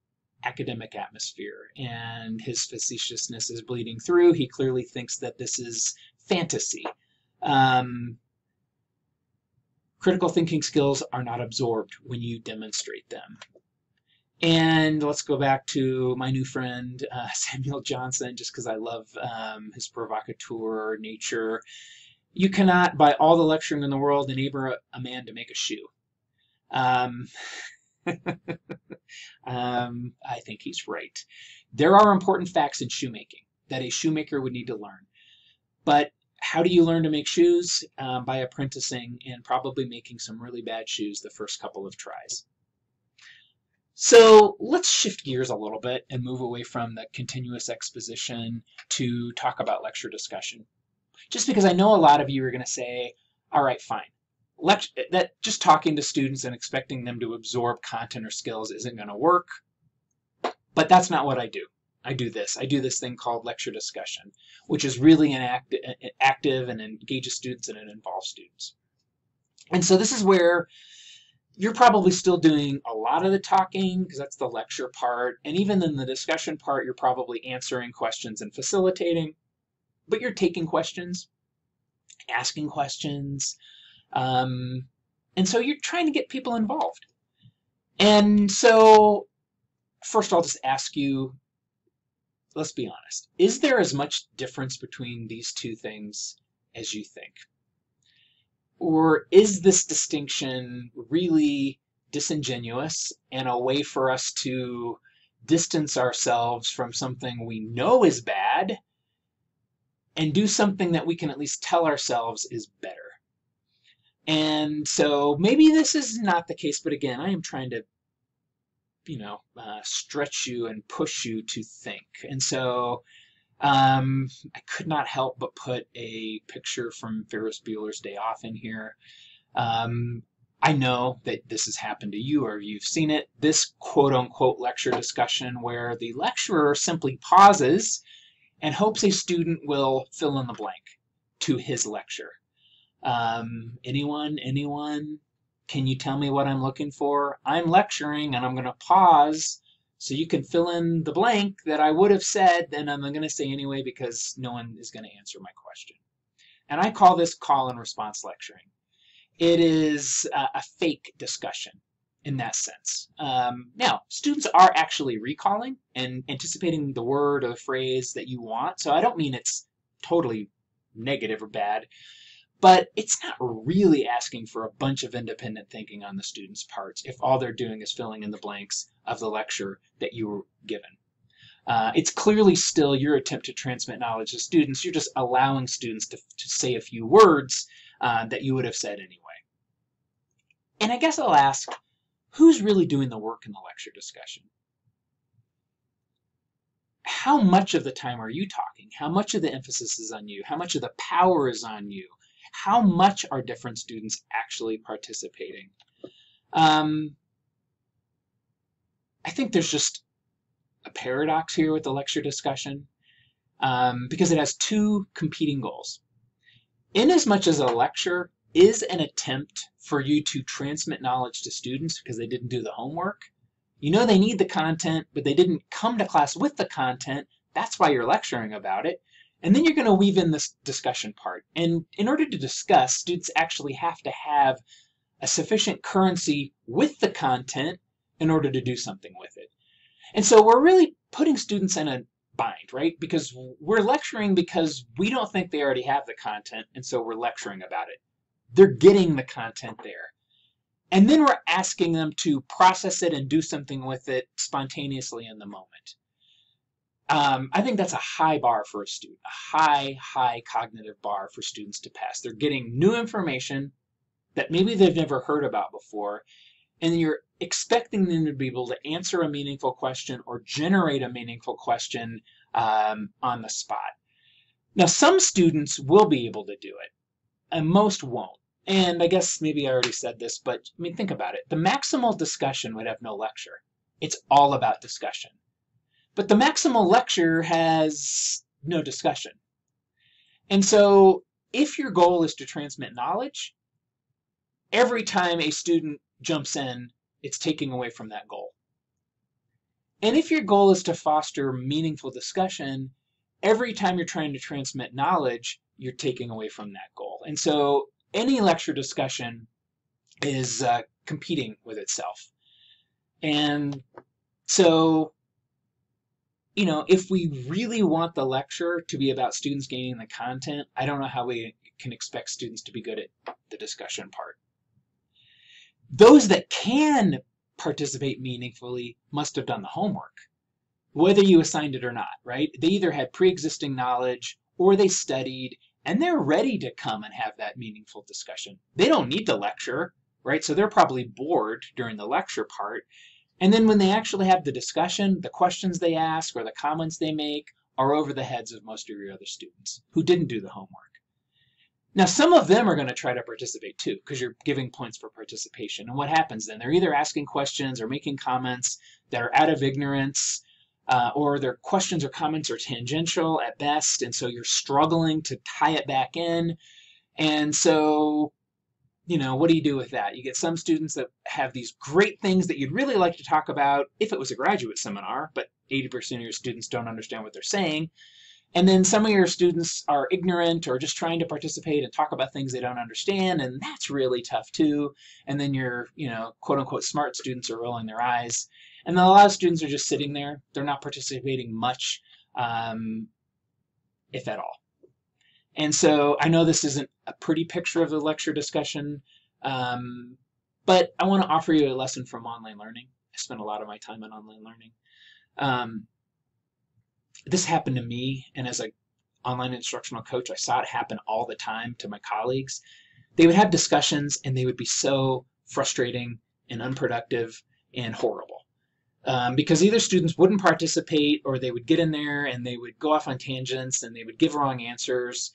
academic atmosphere. And his facetiousness is bleeding through. He clearly thinks that this is fantasy. Um, Critical thinking skills are not absorbed when you demonstrate them. And let's go back to my new friend uh, (laughs) Samuel Johnson, just because I love um, his provocateur nature. You cannot, by all the lecturing in the world, enable a man to make a shoe. Um, (laughs) um, I think he's right. There are important facts in shoemaking that a shoemaker would need to learn. But how do you learn to make shoes? Um, by apprenticing and probably making some really bad shoes the first couple of tries. So let's shift gears a little bit and move away from the continuous exposition to talk about lecture discussion. Just because I know a lot of you are going to say, all right, fine. Lect that just talking to students and expecting them to absorb content or skills isn't going to work. But that's not what I do. I do this. I do this thing called lecture discussion, which is really an act, active and engages students and it involves students. And so this is where you're probably still doing a lot of the talking because that's the lecture part. And even in the discussion part, you're probably answering questions and facilitating, but you're taking questions, asking questions. Um, and so you're trying to get people involved. And so, first, I'll just ask you let's be honest. Is there as much difference between these two things as you think? Or is this distinction really disingenuous and a way for us to distance ourselves from something we know is bad and do something that we can at least tell ourselves is better? And so maybe this is not the case, but again, I am trying to, you know, uh, stretch you and push you to think. And so um, I could not help but put a picture from Ferris Bueller's Day Off in here. Um, I know that this has happened to you or you've seen it. This quote unquote lecture discussion where the lecturer simply pauses and hopes a student will fill in the blank to his lecture. Um, anyone? Anyone? Can you tell me what I'm looking for? I'm lecturing and I'm going to pause so you can fill in the blank that I would have said, and I'm going to say anyway because no one is going to answer my question. And I call this call and response lecturing. It is a, fake discussion in that sense. Um, now, students are actually recalling and anticipating the word or phrase that you want, so I don't mean it's totally negative or bad but it's not really asking for a bunch of independent thinking on the students' parts if all they're doing is filling in the blanks of the lecture that you were given. Uh, it's clearly still your attempt to transmit knowledge to students. You're just allowing students to, to say a few words uh, that you would have said anyway. And I guess I'll ask, who's really doing the work in the lecture discussion? How much of the time are you talking? How much of the emphasis is on you? How much of the power is on you? How much are different students actually participating? Um, I think there's just a paradox here with the lecture discussion um, because it has two competing goals. In as much as a lecture is an attempt for you to transmit knowledge to students because they didn't do the homework, you know they need the content, but they didn't come to class with the content, that's why you're lecturing about it. And then you're going to weave in this discussion part. And in order to discuss, students actually have to have a sufficient currency with the content in order to do something with it. And so we're really putting students in a bind, right? Because we're lecturing because we don't think they already have the content, and so we're lecturing about it. They're getting the content there. And then we're asking them to process it and do something with it spontaneously in the moment. Um, I think that's a high bar for a student, a high, high cognitive bar for students to pass. They're getting new information that maybe they've never heard about before, and you're expecting them to be able to answer a meaningful question or generate a meaningful question um, on the spot. Now, some students will be able to do it, and most won't. And I guess maybe I already said this, but I mean, think about it. The maximal discussion would have no lecture. It's all about discussion. But the maximal lecture has no discussion. And so if your goal is to transmit knowledge, every time a student jumps in, it's taking away from that goal. And if your goal is to foster meaningful discussion, every time you're trying to transmit knowledge, you're taking away from that goal. And so any lecture discussion is uh, competing with itself. And so you know, if we really want the lecture to be about students gaining the content, I don't know how we can expect students to be good at the discussion part. Those that can participate meaningfully must have done the homework, whether you assigned it or not, right? They either had pre-existing knowledge or they studied and they're ready to come and have that meaningful discussion. They don't need the lecture, right? So they're probably bored during the lecture part and then when they actually have the discussion, the questions they ask or the comments they make are over the heads of most of your other students who didn't do the homework. Now, some of them are going to try to participate too, because you're giving points for participation. And what happens then? They're either asking questions or making comments that are out of ignorance, uh, or their questions or comments are tangential at best, and so you're struggling to tie it back in. And so you know, what do you do with that? You get some students that have these great things that you'd really like to talk about if it was a graduate seminar, but 80% of your students don't understand what they're saying. And then some of your students are ignorant or just trying to participate and talk about things they don't understand, and that's really tough too. And then your, you know, quote unquote smart students are rolling their eyes. And then a lot of students are just sitting there. They're not participating much, um, if at all. And so I know this isn't a pretty picture of the lecture discussion, um, but I want to offer you a lesson from online learning. I spent a lot of my time on online learning. Um, this happened to me, and as an online instructional coach, I saw it happen all the time to my colleagues. They would have discussions, and they would be so frustrating and unproductive and horrible. Um, because either students wouldn't participate or they would get in there and they would go off on tangents and they would give wrong answers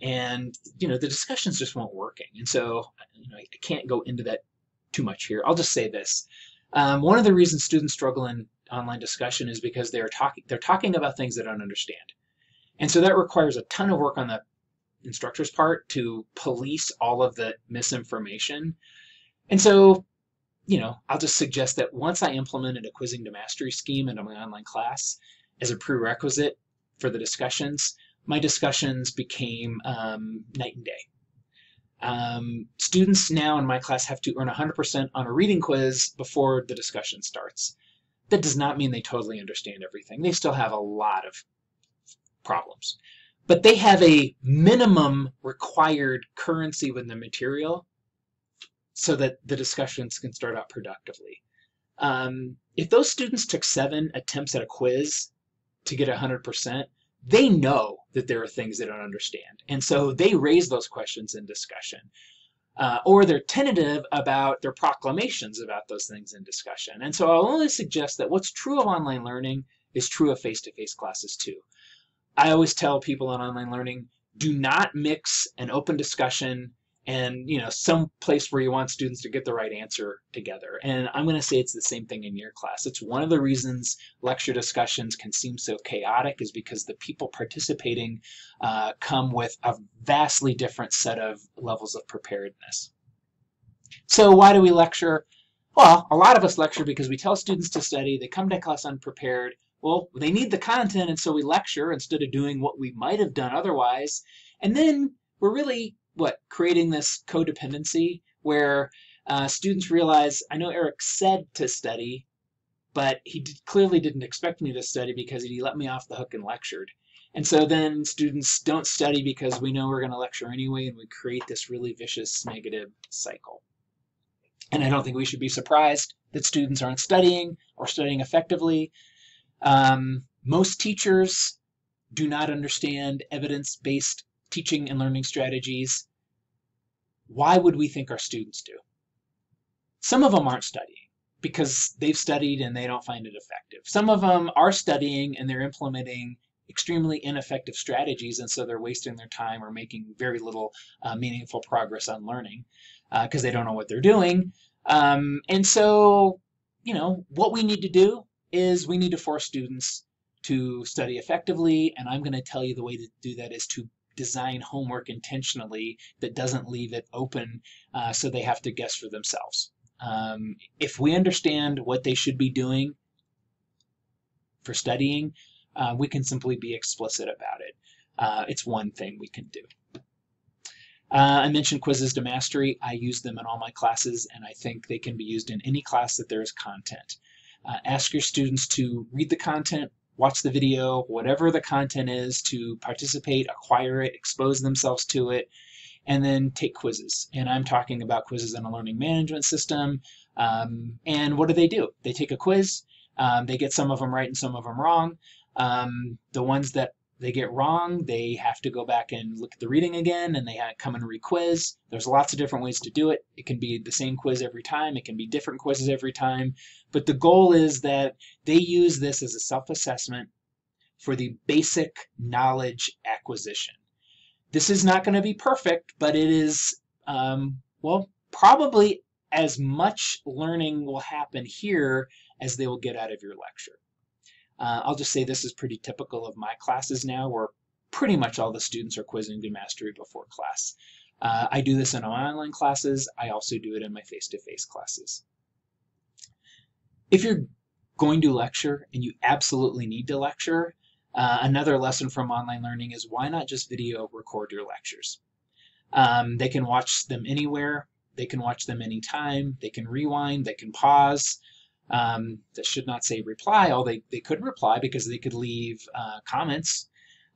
and you know the discussions just weren't working and so you know, i can't go into that too much here i'll just say this um, one of the reasons students struggle in online discussion is because they're talking they're talking about things they don't understand. And so that requires a ton of work on the instructor's part to police all of the misinformation. And so, you know, I'll just suggest that once I implemented a quizzing to mastery scheme into my online class as a prerequisite for the discussions, my discussions became um, night and day. Um, students now in my class have to earn 100% on a reading quiz before the discussion starts that does not mean they totally understand everything. They still have a lot of problems. But they have a minimum required currency with the material so that the discussions can start out productively. Um, if those students took seven attempts at a quiz to get 100%, they know that there are things they don't understand. And so they raise those questions in discussion uh, or they're tentative about their proclamations about those things in discussion. And so I'll only suggest that what's true of online learning is true of face-to-face classes too. I always tell people in online learning, do not mix an open discussion and you know some place where you want students to get the right answer together. And i'm going to say it's the same thing in your class. It's one of the reasons lecture discussions can seem so chaotic is because the people participating uh, come with a vastly different set of levels of preparedness. So why do we lecture? Well a lot of us lecture because we tell students to study they come to class unprepared. Well they need the content and so we lecture instead of doing what we might have done otherwise. And then we're really what creating this codependency where uh, students realize I know Eric said to study, but he did, clearly didn't expect me to study because he let me off the hook and lectured. And so then students don't study because we know we're going to lecture anyway, and we create this really vicious negative cycle. And I don't think we should be surprised that students aren't studying or studying effectively. Um, most teachers do not understand evidence-based teaching and learning strategies, why would we think our students do? Some of them aren't studying because they've studied and they don't find it effective. Some of them are studying and they're implementing extremely ineffective strategies and so they're wasting their time or making very little uh, meaningful progress on learning because uh, they don't know what they're doing. Um, and so, you know, what we need to do is we need to force students to study effectively and I'm going to tell you the way to do that is to design homework intentionally that doesn't leave it open uh, so they have to guess for themselves. Um, if we understand what they should be doing for studying, uh, we can simply be explicit about it. Uh, it's one thing we can do. Uh, I mentioned quizzes to mastery. I use them in all my classes, and I think they can be used in any class that there is content. Uh, ask your students to read the content, watch the video, whatever the content is, to participate, acquire it, expose themselves to it, and then take quizzes. And I'm talking about quizzes in a learning management system. Um, and what do they do? They take a quiz, um, they get some of them right and some of them wrong. Um, the ones that they get wrong, they have to go back and look at the reading again and they come and requiz. There's lots of different ways to do it. It can be the same quiz every time, it can be different quizzes every time, but the goal is that they use this as a self-assessment for the basic knowledge acquisition. This is not going to be perfect, but it is, um, well, probably as much learning will happen here as they will get out of your lecture. Uh, I'll just say this is pretty typical of my classes now where pretty much all the students are quizzing to mastery before class. Uh, I do this in my online classes. I also do it in my face-to-face classes. If you're going to lecture and you absolutely need to lecture, uh, another lesson from online learning is why not just video record your lectures? Um, they can watch them anywhere. They can watch them anytime. They can rewind. They can pause. Um, that should not say reply, although they, they could reply because they could leave uh, comments.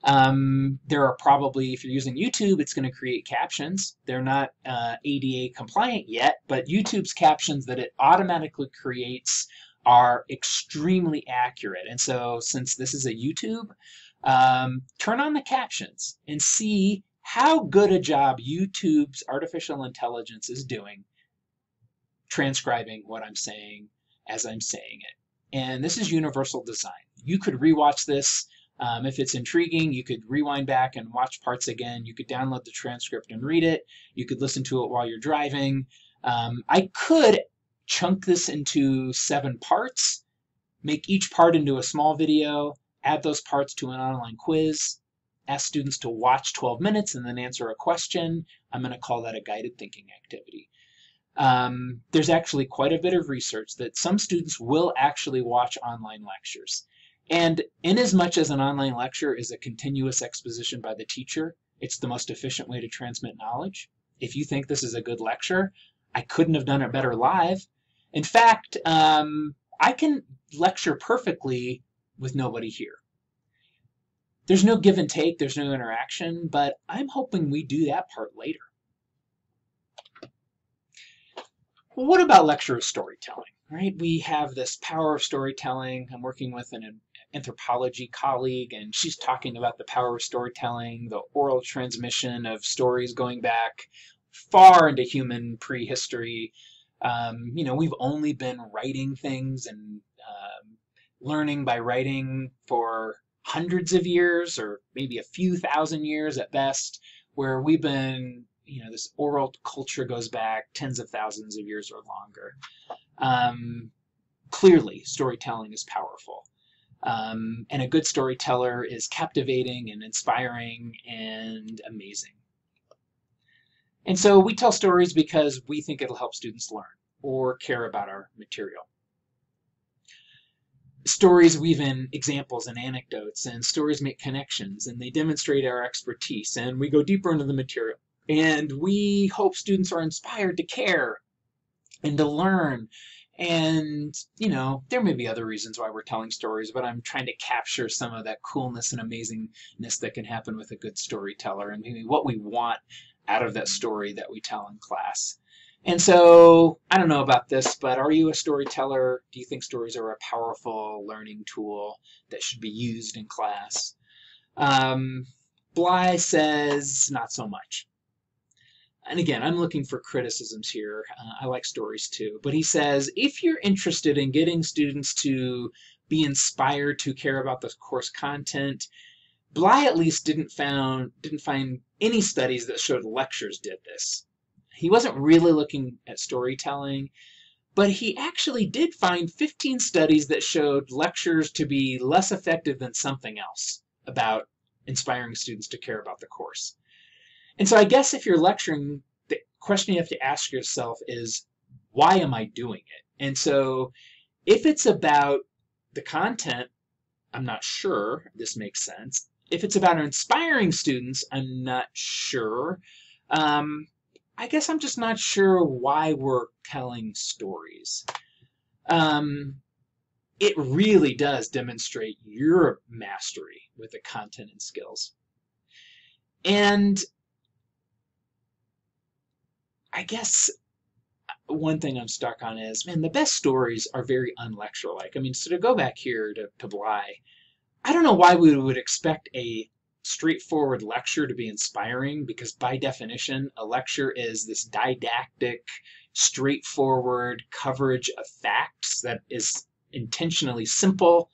Um, there are probably, if you're using YouTube, it's going to create captions. They're not uh, ADA compliant yet, but YouTube's captions that it automatically creates are extremely accurate. And so since this is a YouTube, um, turn on the captions and see how good a job YouTube's artificial intelligence is doing transcribing what I'm saying as I'm saying it. And this is universal design. You could rewatch this um, if it's intriguing, you could rewind back and watch parts again. You could download the transcript and read it. You could listen to it while you're driving. Um, I could chunk this into seven parts, make each part into a small video, add those parts to an online quiz, ask students to watch 12 minutes and then answer a question. I'm going to call that a guided thinking activity. Um, there's actually quite a bit of research that some students will actually watch online lectures. And in as much as an online lecture is a continuous exposition by the teacher, it's the most efficient way to transmit knowledge. If you think this is a good lecture, I couldn't have done it better live. In fact, um, I can lecture perfectly with nobody here. There's no give and take, there's no interaction, but I'm hoping we do that part later. Well, what about lecture storytelling? Right? We have this power of storytelling. I'm working with an anthropology colleague, and she's talking about the power of storytelling, the oral transmission of stories going back far into human prehistory. Um, you know, we've only been writing things and um, learning by writing for hundreds of years or maybe a few thousand years at best, where we've been, you know, this oral culture goes back tens of thousands of years or longer. Um, clearly, storytelling is powerful. Um, and a good storyteller is captivating and inspiring and amazing. And so we tell stories because we think it'll help students learn or care about our material. Stories weave in examples and anecdotes, and stories make connections, and they demonstrate our expertise, and we go deeper into the material. And we hope students are inspired to care and to learn and, you know, there may be other reasons why we're telling stories, but I'm trying to capture some of that coolness and amazingness that can happen with a good storyteller and maybe what we want out of that story that we tell in class. And so, I don't know about this, but are you a storyteller? Do you think stories are a powerful learning tool that should be used in class? Um, Bligh says not so much and again, I'm looking for criticisms here. Uh, I like stories too. But he says if you're interested in getting students to be inspired to care about the course content, Bligh at least didn't found didn't find any studies that showed lectures did this. He wasn't really looking at storytelling, but he actually did find 15 studies that showed lectures to be less effective than something else about inspiring students to care about the course. And so I guess if you're lecturing, the question you have to ask yourself is, why am I doing it? And so if it's about the content, I'm not sure this makes sense. If it's about inspiring students, I'm not sure. Um, I guess I'm just not sure why we're telling stories. Um, it really does demonstrate your mastery with the content and skills. And I guess uh, one thing I'm stuck on is, man, the best stories are very unlecture-like. I mean, so to go back here to, to Bligh, I don't know why we would expect a straightforward lecture to be inspiring because by definition, a lecture is this didactic, straightforward coverage of facts that is intentionally simple,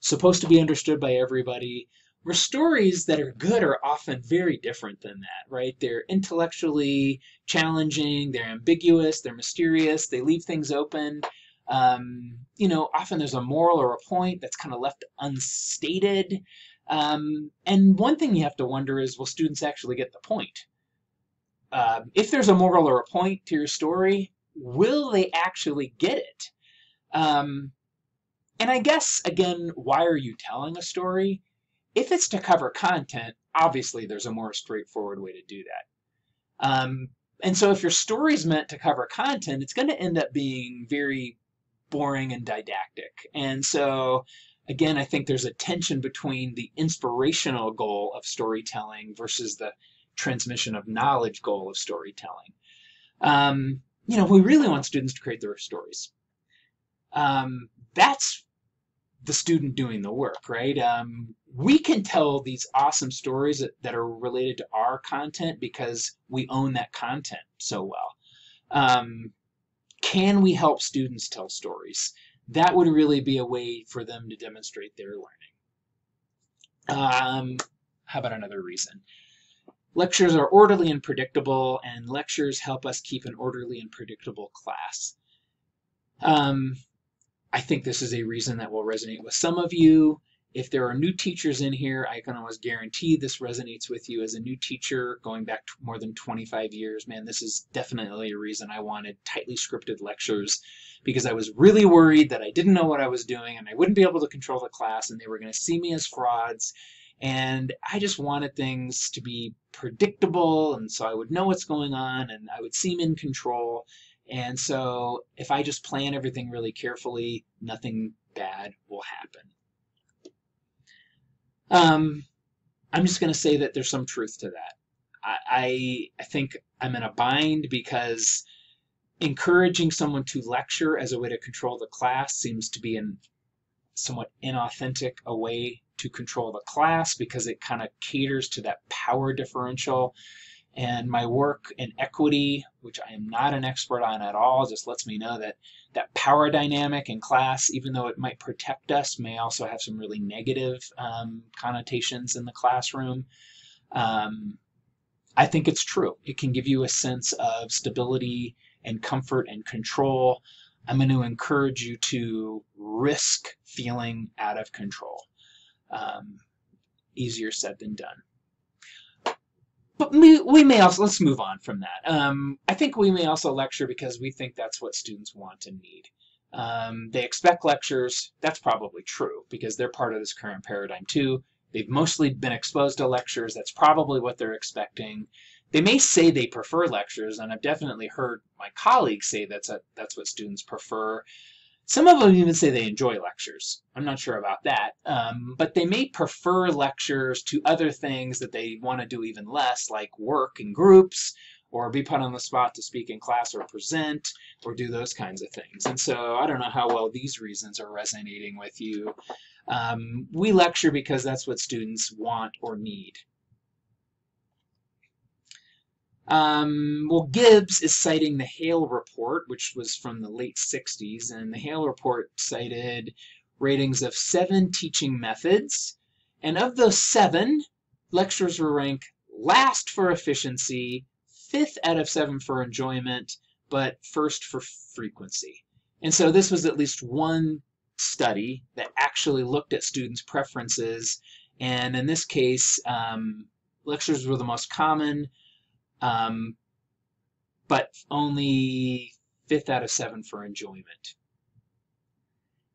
supposed to be understood by everybody, where stories that are good are often very different than that, right? They're intellectually challenging, they're ambiguous, they're mysterious, they leave things open. Um, you know, often there's a moral or a point that's kind of left unstated. Um, and one thing you have to wonder is will students actually get the point? uh, if there's a moral or a point to your story, will they actually get it? Um, and I guess, again, why are you telling a story? If it's to cover content, obviously there's a more straightforward way to do that. Um, and so if your story is meant to cover content, it's going to end up being very boring and didactic. And so, again, I think there's a tension between the inspirational goal of storytelling versus the transmission of knowledge goal of storytelling. Um, you know, we really want students to create their stories. Um, that's the student doing the work, right? Um, we can tell these awesome stories that, that, are related to our content because we own that content so well. Um, can we help students tell stories? That would really be a way for them to demonstrate their learning. Um, how about another reason? Lectures are orderly and predictable, and lectures help us keep an orderly and predictable class. Um, I think this is a reason that will resonate with some of you. If there are new teachers in here, I can almost guarantee this resonates with you as a new teacher going back more than 25 years. Man, this is definitely a reason I wanted tightly scripted lectures because I was really worried that I didn't know what I was doing and I wouldn't be able to control the class and they were going to see me as frauds. And I just wanted things to be predictable and so I would know what's going on and I would seem in control. And so if I just plan everything really carefully, nothing bad will happen. Um, I'm just going to say that there's some truth to that. I, I, think I'm in a bind because encouraging someone to lecture as a way to control the class seems to be in somewhat inauthentic a way to control the class because it kind of caters to that power differential and my work in equity, which I am not an expert on at all, just lets me know that that power dynamic in class, even though it might protect us, may also have some really negative um, connotations in the classroom. Um, I think it's true. It can give you a sense of stability and comfort and control. I'm going to encourage you to risk feeling out of control. Um, easier said than done but we, may also let's move on from that. Um, I think we may also lecture because we think that's what students want and need. Um, they expect lectures. That's probably true because they're part of this current paradigm too. They've mostly been exposed to lectures. That's probably what they're expecting. They may say they prefer lectures, and I've definitely heard my colleagues say that's a, that's what students prefer. Some of them even say they enjoy lectures. I'm not sure about that. Um, but they may prefer lectures to other things that they want to do even less, like work in groups, or be put on the spot to speak in class or present, or do those kinds of things. And so I don't know how well these reasons are resonating with you. Um, we lecture because that's what students want or need. Um, well, Gibbs is citing the Hale report, which was from the late 60s, and the Hale report cited ratings of seven teaching methods, and of those seven, lectures were ranked last for efficiency, fifth out of seven for enjoyment, but first for frequency. And so this was at least one study that actually looked at students' preferences, and in this case, um, lectures were the most common, um, but only fifth out of seven for enjoyment.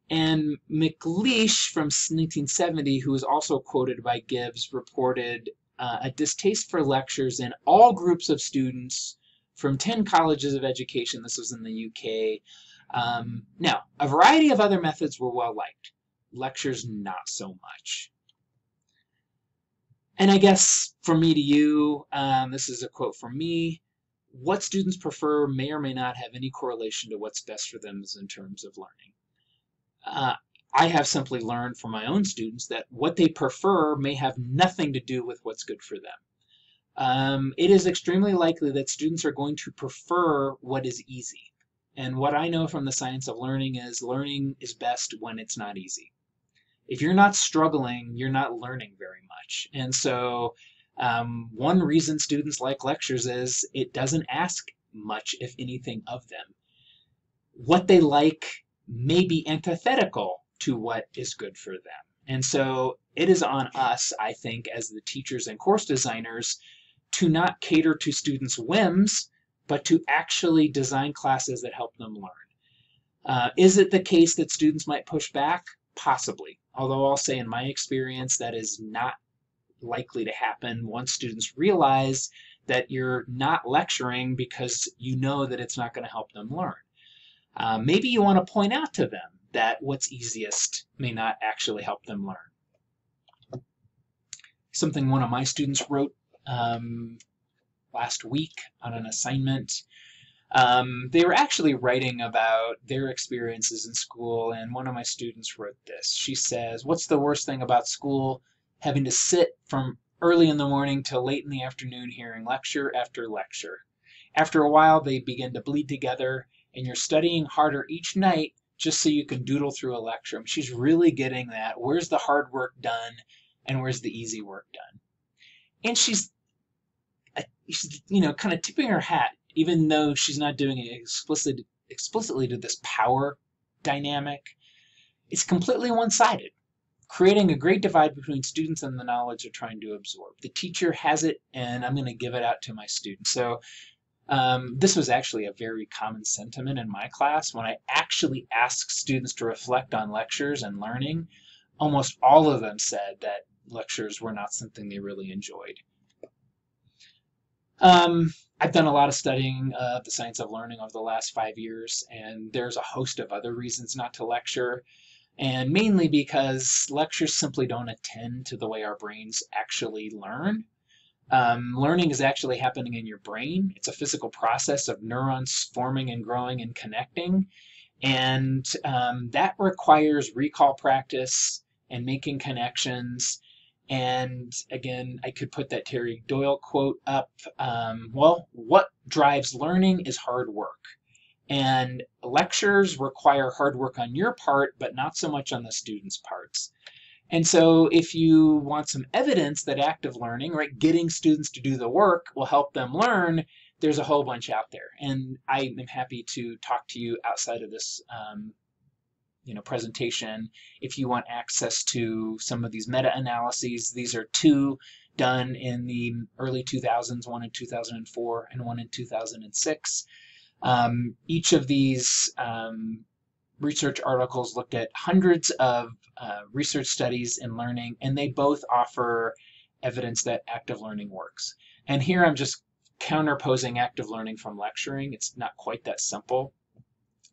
And McLeish from 1970, who was also quoted by Gibbs, reported uh, a distaste for lectures in all groups of students from 10 colleges of education. This was in the UK. Um, now, a variety of other methods were well liked. Lectures, not so much. And I guess from me to you, um, this is a quote from me. What students prefer may or may not have any correlation to what's best for them in terms of learning. Uh, I have simply learned from my own students that what they prefer may have nothing to do with what's good for them. Um, it is extremely likely that students are going to prefer what is easy. And what I know from the science of learning is learning is best when it's not easy if you're not struggling, you're not learning very much. And so um, one reason students like lectures is it doesn't ask much, if anything, of them. What they like may be antithetical to what is good for them. And so it is on us, I think, as the teachers and course designers to not cater to students' whims, but to actually design classes that help them learn. Uh, is it the case that students might push back? Possibly. Although I'll say in my experience that is not likely to happen once students realize that you're not lecturing because you know that it's not going to help them learn. Uh, maybe you want to point out to them that what's easiest may not actually help them learn. Something one of my students wrote um, last week on an assignment. Um, they were actually writing about their experiences in school, and one of my students wrote this. She says, What's the worst thing about school? Having to sit from early in the morning till late in the afternoon hearing lecture after lecture. After a while, they begin to bleed together, and you're studying harder each night just so you can doodle through a lecture. she's really getting that. Where's the hard work done, and where's the easy work done? And she's, uh, she's you know, kind of tipping her hat, even though she's not doing it explicitly, explicitly to this power dynamic. It's completely one-sided creating a great divide between students and the knowledge they're trying to absorb. The teacher has it, and I'm going to give it out to my students. So um, this was actually a very common sentiment in my class. When I actually asked students to reflect on lectures and learning, almost all of them said that lectures were not something they really enjoyed. Um, I've done a lot of studying of the science of learning over the last five years, and there's a host of other reasons not to lecture and mainly because lectures simply don't attend to the way our brains actually learn. Um, learning is actually happening in your brain. It's a physical process of neurons forming and growing and connecting. And um, that requires recall practice and making connections. And again, I could put that Terry Doyle quote up. Um, well, what drives learning is hard work. And lectures require hard work on your part, but not so much on the students' parts. And so if you want some evidence that active learning, right, getting students to do the work will help them learn, there's a whole bunch out there. And I am happy to talk to you outside of this um, you know, presentation if you want access to some of these meta-analyses. These are two done in the early 2000s, one in 2004 and one in 2006. Um, each of these um, research articles looked at hundreds of uh, research studies in learning, and they both offer evidence that active learning works. And here I'm just counterposing active learning from lecturing. It's not quite that simple,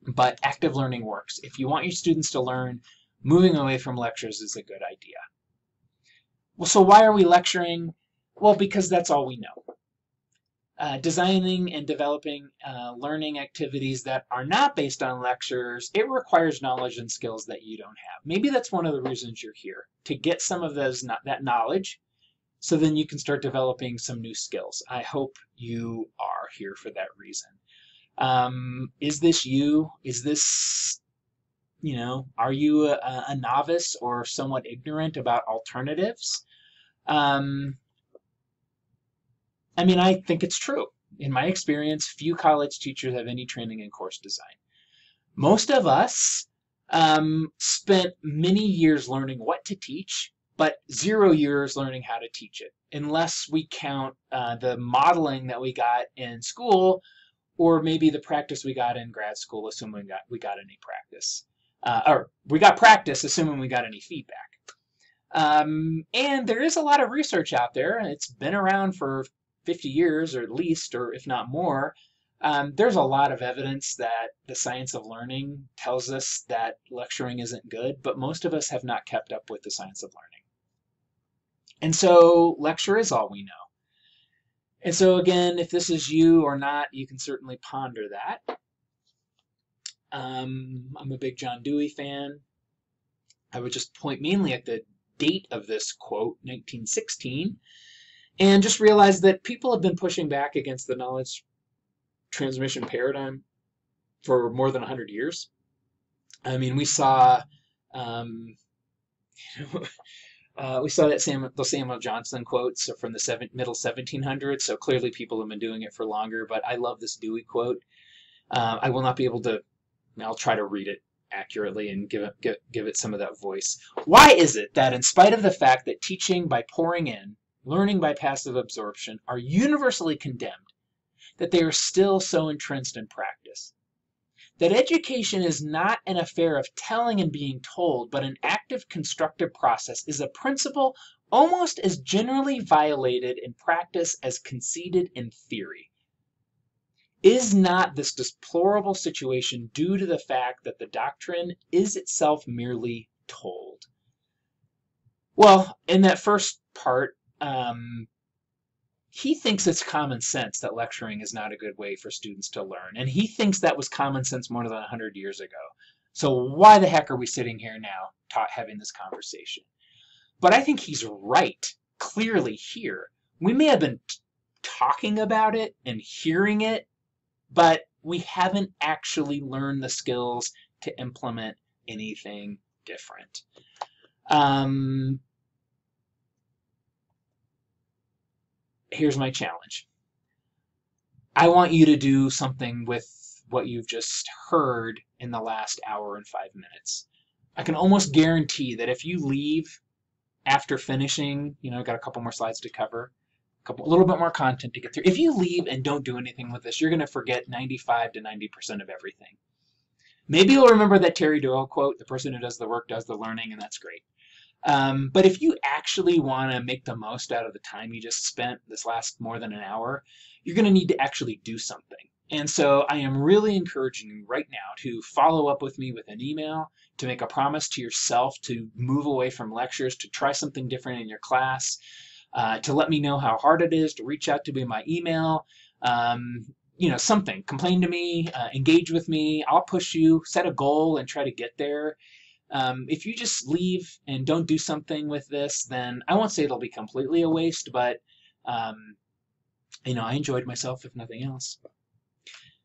but active learning works. If you want your students to learn, moving away from lectures is a good idea. Well, so why are we lecturing? Well, because that's all we know uh, designing and developing uh, learning activities that are not based on lectures, it requires knowledge and skills that you don't have. Maybe that's one of the reasons you're here, to get some of those that knowledge so then you can start developing some new skills. I hope you are here for that reason. Um, is this you? Is this, you know, are you a, a novice or somewhat ignorant about alternatives? Um, I mean, I think it's true. In my experience, few college teachers have any training in course design. Most of us um, spent many years learning what to teach, but zero years learning how to teach it, unless we count uh, the modeling that we got in school, or maybe the practice we got in grad school, assuming we got, we got any practice. Uh, or we got practice, assuming we got any feedback. Um, and there is a lot of research out there, and it's been around for 50 years or at least, or if not more, um, there's a lot of evidence that the science of learning tells us that lecturing isn't good, but most of us have not kept up with the science of learning. And so lecture is all we know. And so again, if this is you or not, you can certainly ponder that. Um, I'm a big John Dewey fan. I would just point mainly at the date of this quote, 1916, and just realize that people have been pushing back against the knowledge transmission paradigm for more than 100 years. I mean, we saw, um, (laughs) uh, we saw that Sam, the Samuel Johnson quotes from the seven, middle 1700s, so clearly people have been doing it for longer, but I love this Dewey quote. Uh, I will not be able to, I'll try to read it accurately and give it, give, give it some of that voice. Why is it that in spite of the fact that teaching by pouring in learning by passive absorption, are universally condemned, that they are still so entrenched in practice. That education is not an affair of telling and being told, but an active constructive process is a principle almost as generally violated in practice as conceded in theory. Is not this deplorable situation due to the fact that the doctrine is itself merely told? Well, in that first part, um, he thinks it's common sense that lecturing is not a good way for students to learn. And he thinks that was common sense more than 100 years ago. So why the heck are we sitting here now taught, having this conversation? But I think he's right, clearly here. We may have been talking about it and hearing it but we haven't actually learned the skills to implement anything different. Um, here's my challenge. I want you to do something with what you've just heard in the last hour and five minutes. I can almost guarantee that if you leave after finishing, you know, I've got a couple more slides to cover, a, couple, a little bit more content to get through. If you leave and don't do anything with this, you're going to forget 95 to 90% of everything. Maybe you'll remember that Terry Doyle quote, the person who does the work does the learning, and that's great. Um, but if you actually want to make the most out of the time you just spent this last more than an hour, you're going to need to actually do something. And so I am really encouraging you right now to follow up with me with an email, to make a promise to yourself to move away from lectures, to try something different in your class, uh, to let me know how hard it is, to reach out to me by email, um, you know, something. Complain to me, uh, engage with me. I'll push you, set a goal, and try to get there. Um, if you just leave and don't do something with this, then I won't say it'll be completely a waste, but um, you know, I enjoyed myself if nothing else.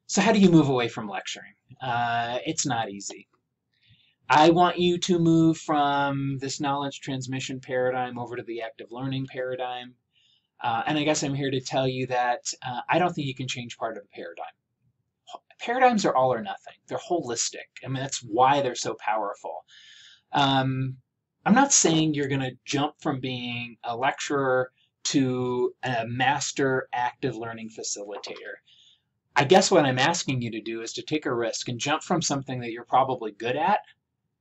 So how do you move away from lecturing? Uh, it's not easy. I want you to move from this knowledge transmission paradigm over to the active learning paradigm. Uh, and I guess I'm here to tell you that uh, I don't think you can change part of the paradigm. Paradigms are all or nothing. They're holistic. I mean, that's why they're so powerful. Um, I'm not saying you're going to jump from being a lecturer to a master active learning facilitator. I guess what I'm asking you to do is to take a risk and jump from something that you're probably good at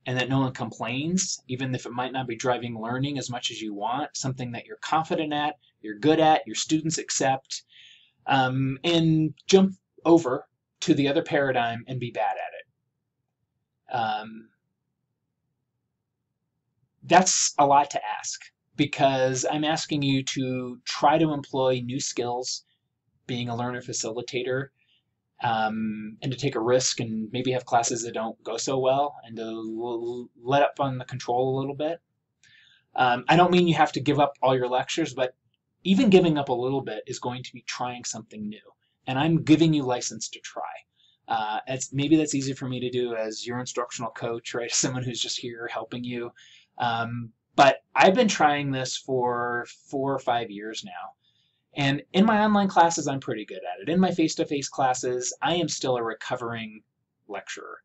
and that no one complains, even if it might not be driving learning as much as you want, something that you're confident at, you're good at, your students accept, um, and jump over to the other paradigm and be bad at it. Um, that's a lot to ask because I'm asking you to try to employ new skills, being a learner facilitator, um, and to take a risk and maybe have classes that don't go so well and to let up on the control a little bit. Um, I don't mean you have to give up all your lectures, but even giving up a little bit is going to be trying something new. And I'm giving you license to try. Uh, maybe that's easy for me to do as your instructional coach, right? (laughs) Someone who's just here helping you. Um, but I've been trying this for four or five years now. And in my online classes, I'm pretty good at it. In my face-to-face classes, I am still a recovering lecturer.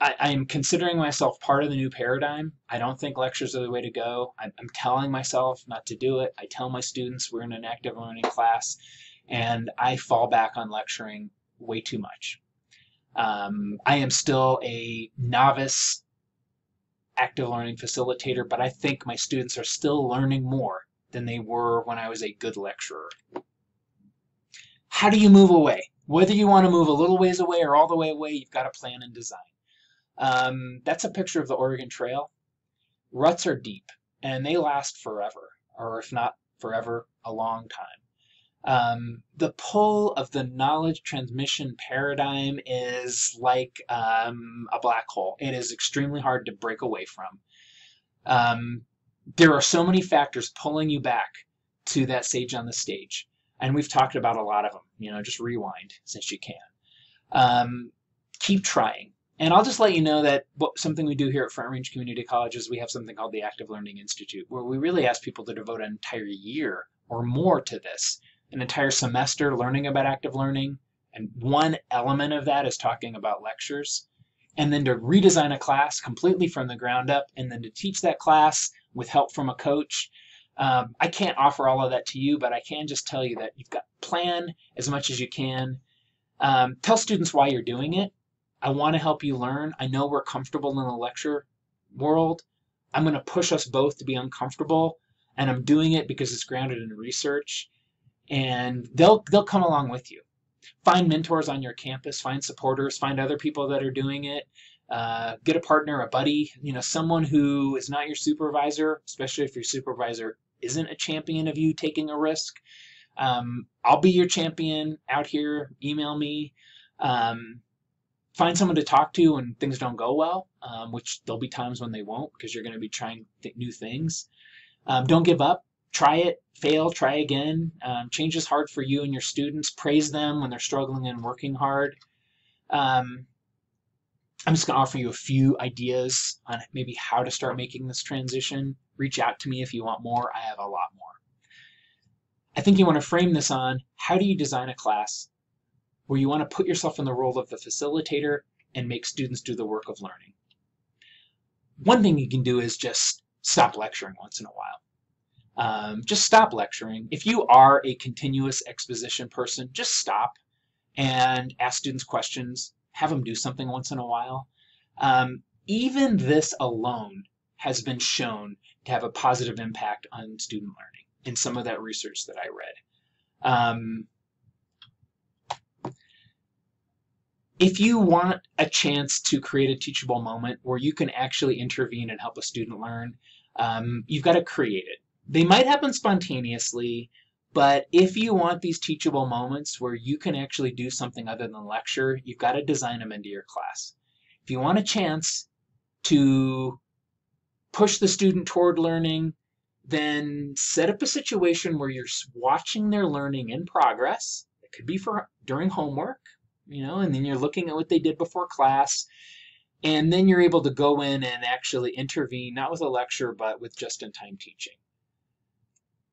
I, am considering myself part of the new paradigm. I don't think lectures are the way to go. I'm, I'm telling myself not to do it. I tell my students we're in an active learning class, and I fall back on lecturing way too much. Um, I am still a novice active learning facilitator, but I think my students are still learning more than they were when I was a good lecturer. How do you move away? Whether you want to move a little ways away or all the way away, you've got to plan and design. Um, that's a picture of the Oregon Trail. Ruts are deep and they last forever, or if not forever, a long time. Um, the pull of the knowledge transmission paradigm is like um, a black hole. It is extremely hard to break away from. Um, there are so many factors pulling you back to that sage on the stage. And we've talked about a lot of them. You know, just rewind since you can. Um, keep trying. And I'll just let you know that something we do here at Front Range Community College is we have something called the Active Learning Institute, where we really ask people to devote an entire year or more to this, an entire semester learning about active learning. And one element of that is talking about lectures. And then to redesign a class completely from the ground up, and then to teach that class with help from a coach. Um, I can't offer all of that to you, but I can just tell you that you've got plan as much as you can. Um, tell students why you're doing it. I want to help you learn. I know we're comfortable in the lecture world. I'm going to push us both to be uncomfortable, and I'm doing it because it's grounded in research. And they'll they'll come along with you. Find mentors on your campus. Find supporters. Find other people that are doing it. Uh, get a partner, a buddy, you know, someone who is not your supervisor, especially if your supervisor isn't a champion of you taking a risk. Um, I'll be your champion out here. Email me. Um, find someone to talk to when things don't go well, um, which there'll be times when they won't because you're going to be trying th- new things. Um, don't give up. Try it, fail, try again. Um, change is hard for you and your students. Praise them when they're struggling and working hard. Um, I'm just going to offer you a few ideas on maybe how to start making this transition. Reach out to me if you want more. I have a lot more. I think you want to frame this on how do you design a class where you want to put yourself in the role of the facilitator and make students do the work of learning. One thing you can do is just stop lecturing once in a while. Um, just stop lecturing. If you are a continuous exposition person, just stop and ask students questions. Have them do something once in a while. Um, even this alone has been shown to have a positive impact on student learning in some of that research that I read. Um, if you want a chance to create a teachable moment where you can actually intervene and help a student learn, um, you've got to create it. They might happen spontaneously, but if you want these teachable moments where you can actually do something other than lecture, you've got to design them into your class. If you want a chance to push the student toward learning, then set up a situation where you're watching their learning in progress. It could be for during homework, you know, and then you're looking at what they did before class. And then you're able to go in and actually intervene, not with a lecture, but with just in time teaching.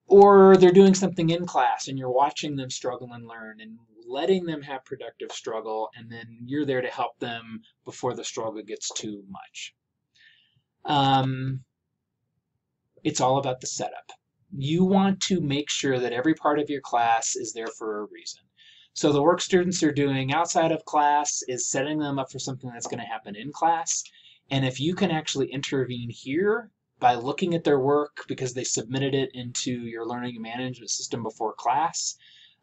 Or they're doing something in class and you're watching them struggle and learn and letting them have productive struggle, and then you're there to help them before the struggle gets too much. Um, it's all about the setup. You want to make sure that every part of your class is there for a reason. So the work students are doing outside of class is setting them up for something that's going to happen in class. And if you can actually intervene here by looking at their work because they submitted it into your learning management system before class,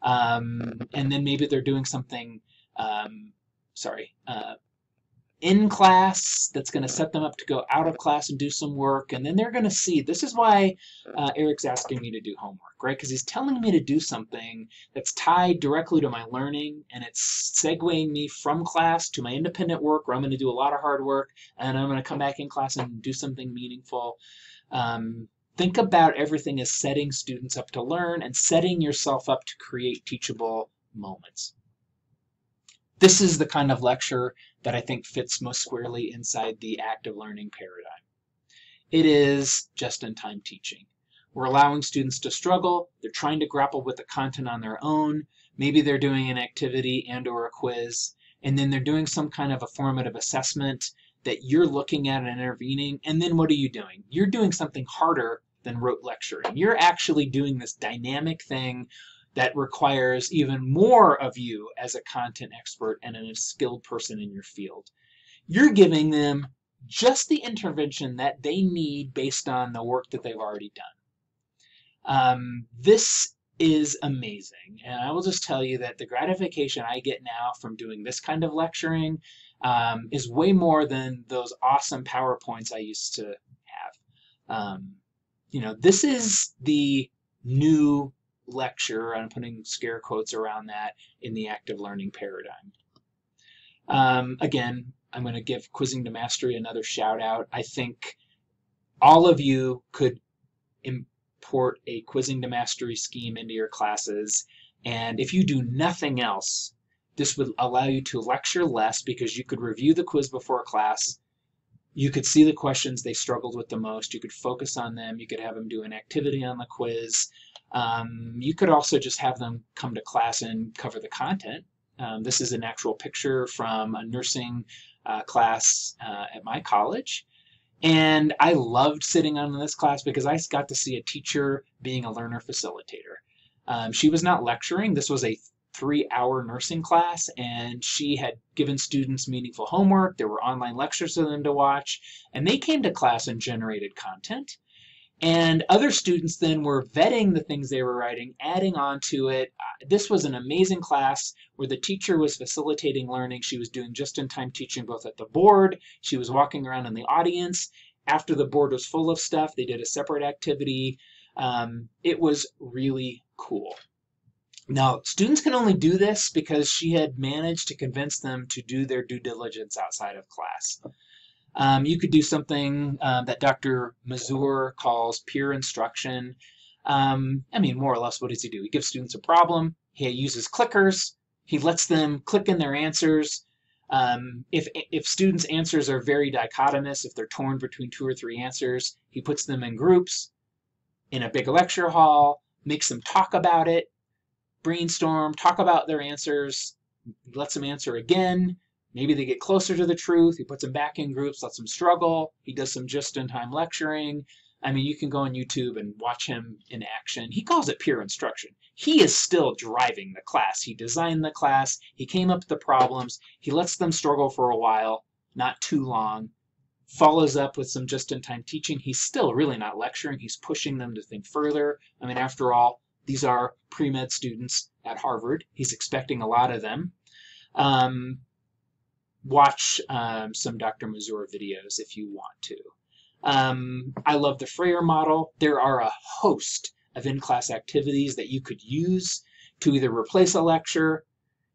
um, and then maybe they're doing something, um, sorry, uh, in class that's going to set them up to go out of class and do some work and then they're going to see this is why uh, eric's asking me to do homework right? Because he's telling me to do something that's tied directly to my learning and it's segueing me from class to my independent work where i'm going to do a lot of hard work and i'm going to come back in class and do something meaningful. Um, think about everything as setting students up to learn and setting yourself up to create teachable moments. This is the kind of lecture that I think fits most squarely inside the active learning paradigm. It is just-in-time teaching. We're allowing students to struggle, they're trying to grapple with the content on their own, maybe they're doing an activity and or a quiz, and then they're doing some kind of a formative assessment that you're looking at and intervening, and then what are you doing? You're doing something harder than rote lecturing. You're actually doing this dynamic thing that requires even more of you as a content expert and a skilled person in your field. You're giving them just the intervention that they need based on the work that they've already done. Um, this is amazing. And I will just tell you that the gratification I get now from doing this kind of lecturing um, is way more than those awesome PowerPoints I used to have. Um, you know, this is the new lecture, I'm putting scare quotes around that, in the active learning paradigm. Um, again, I'm going to give Quizzing to Mastery another shout out. I think all of you could import a Quizzing to Mastery scheme into your classes, and if you do nothing else, this would allow you to lecture less because you could review the quiz before class, you could see the questions they struggled with the most, you could focus on them, you could have them do an activity on the quiz, um, you could also just have them come to class and cover the content. Um, this is an actual picture from a nursing uh, class uh, at my college. And I loved sitting on this class because I got to see a teacher being a learner facilitator. Um, she was not lecturing. This was a three hour nursing class, and she had given students meaningful homework. There were online lectures for them to watch, and they came to class and generated content. And other students then were vetting the things they were writing, adding on to it. Uh, this was an amazing class where the teacher was facilitating learning. She was doing just in time teaching both at the board, she was walking around in the audience. After the board was full of stuff, they did a separate activity. Um, it was really cool. Now, students can only do this because she had managed to convince them to do their due diligence outside of class. Um, you could do something uh, that Dr. Mazur calls peer instruction. Um, I mean, more or less, what does he do? He gives students a problem. He uses clickers. He lets them click in their answers. Um, if, if students' answers are very dichotomous, if they're torn between two or three answers, he puts them in groups in a big lecture hall, makes them talk about it, brainstorm, talk about their answers, lets them answer again, Maybe they get closer to the truth. He puts them back in groups, lets them struggle. He does some just in time lecturing. I mean, you can go on YouTube and watch him in action. He calls it peer instruction. He is still driving the class. He designed the class. He came up with the problems. He lets them struggle for a while, not too long. Follows up with some just in time teaching. He's still really not lecturing. He's pushing them to think further. I mean, after all, these are pre med students at Harvard. He's expecting a lot of them. Um, watch um, some Dr. Mazur videos if you want to. Um, I love the Frayer model. There are a host of in-class activities that you could use to either replace a lecture,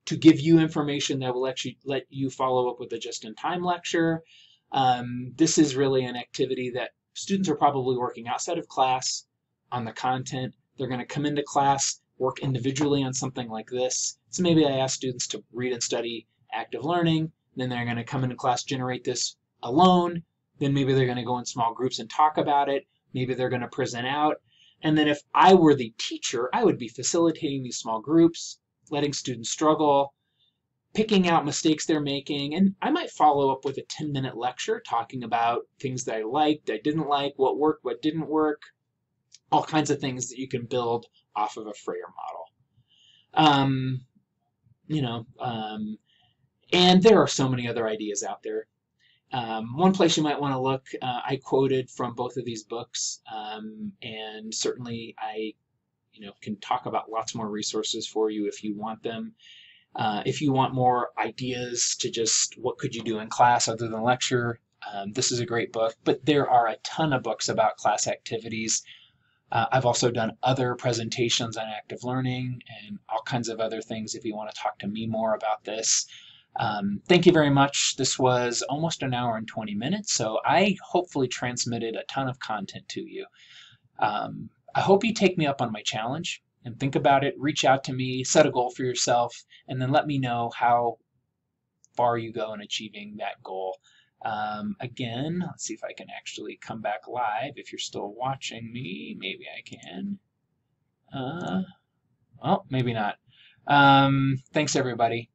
to give you information that will let you, let you follow up with a just-in-time lecture. Um, this is really an activity that students are probably working outside of class on the content. They're going to come into class, work individually on something like this. So maybe I ask students to read and study active learning, then they're going to come into class, generate this alone. Then maybe they're going to go in small groups and talk about it. Maybe they're going to present out. And then if I were the teacher, I would be facilitating these small groups, letting students struggle, picking out mistakes they're making, and I might follow up with a 10 minute lecture talking about things that I liked, I didn't like, what worked, what didn't work, all kinds of things that you can build off of a Frayer model. Um, you know, um, and there are so many other ideas out there. Um, one place you might want to look, uh, I quoted from both of these books, um, and certainly I, you know, can talk about lots more resources for you if you want them. Uh, if you want more ideas to just what could you do in class other than lecture, um, this is a great book. But there are a ton of books about class activities. Uh, I've also done other presentations on active learning and all kinds of other things if you want to talk to me more about this. Um, thank you very much. This was almost an hour and 20 minutes, so I hopefully transmitted a ton of content to you. Um, I hope you take me up on my challenge and think about it, reach out to me, set a goal for yourself, and then let me know how far you go in achieving that goal. Um, again, let's see if I can actually come back live. If you're still watching me, maybe I can. Uh, well, maybe not. Um, thanks, everybody.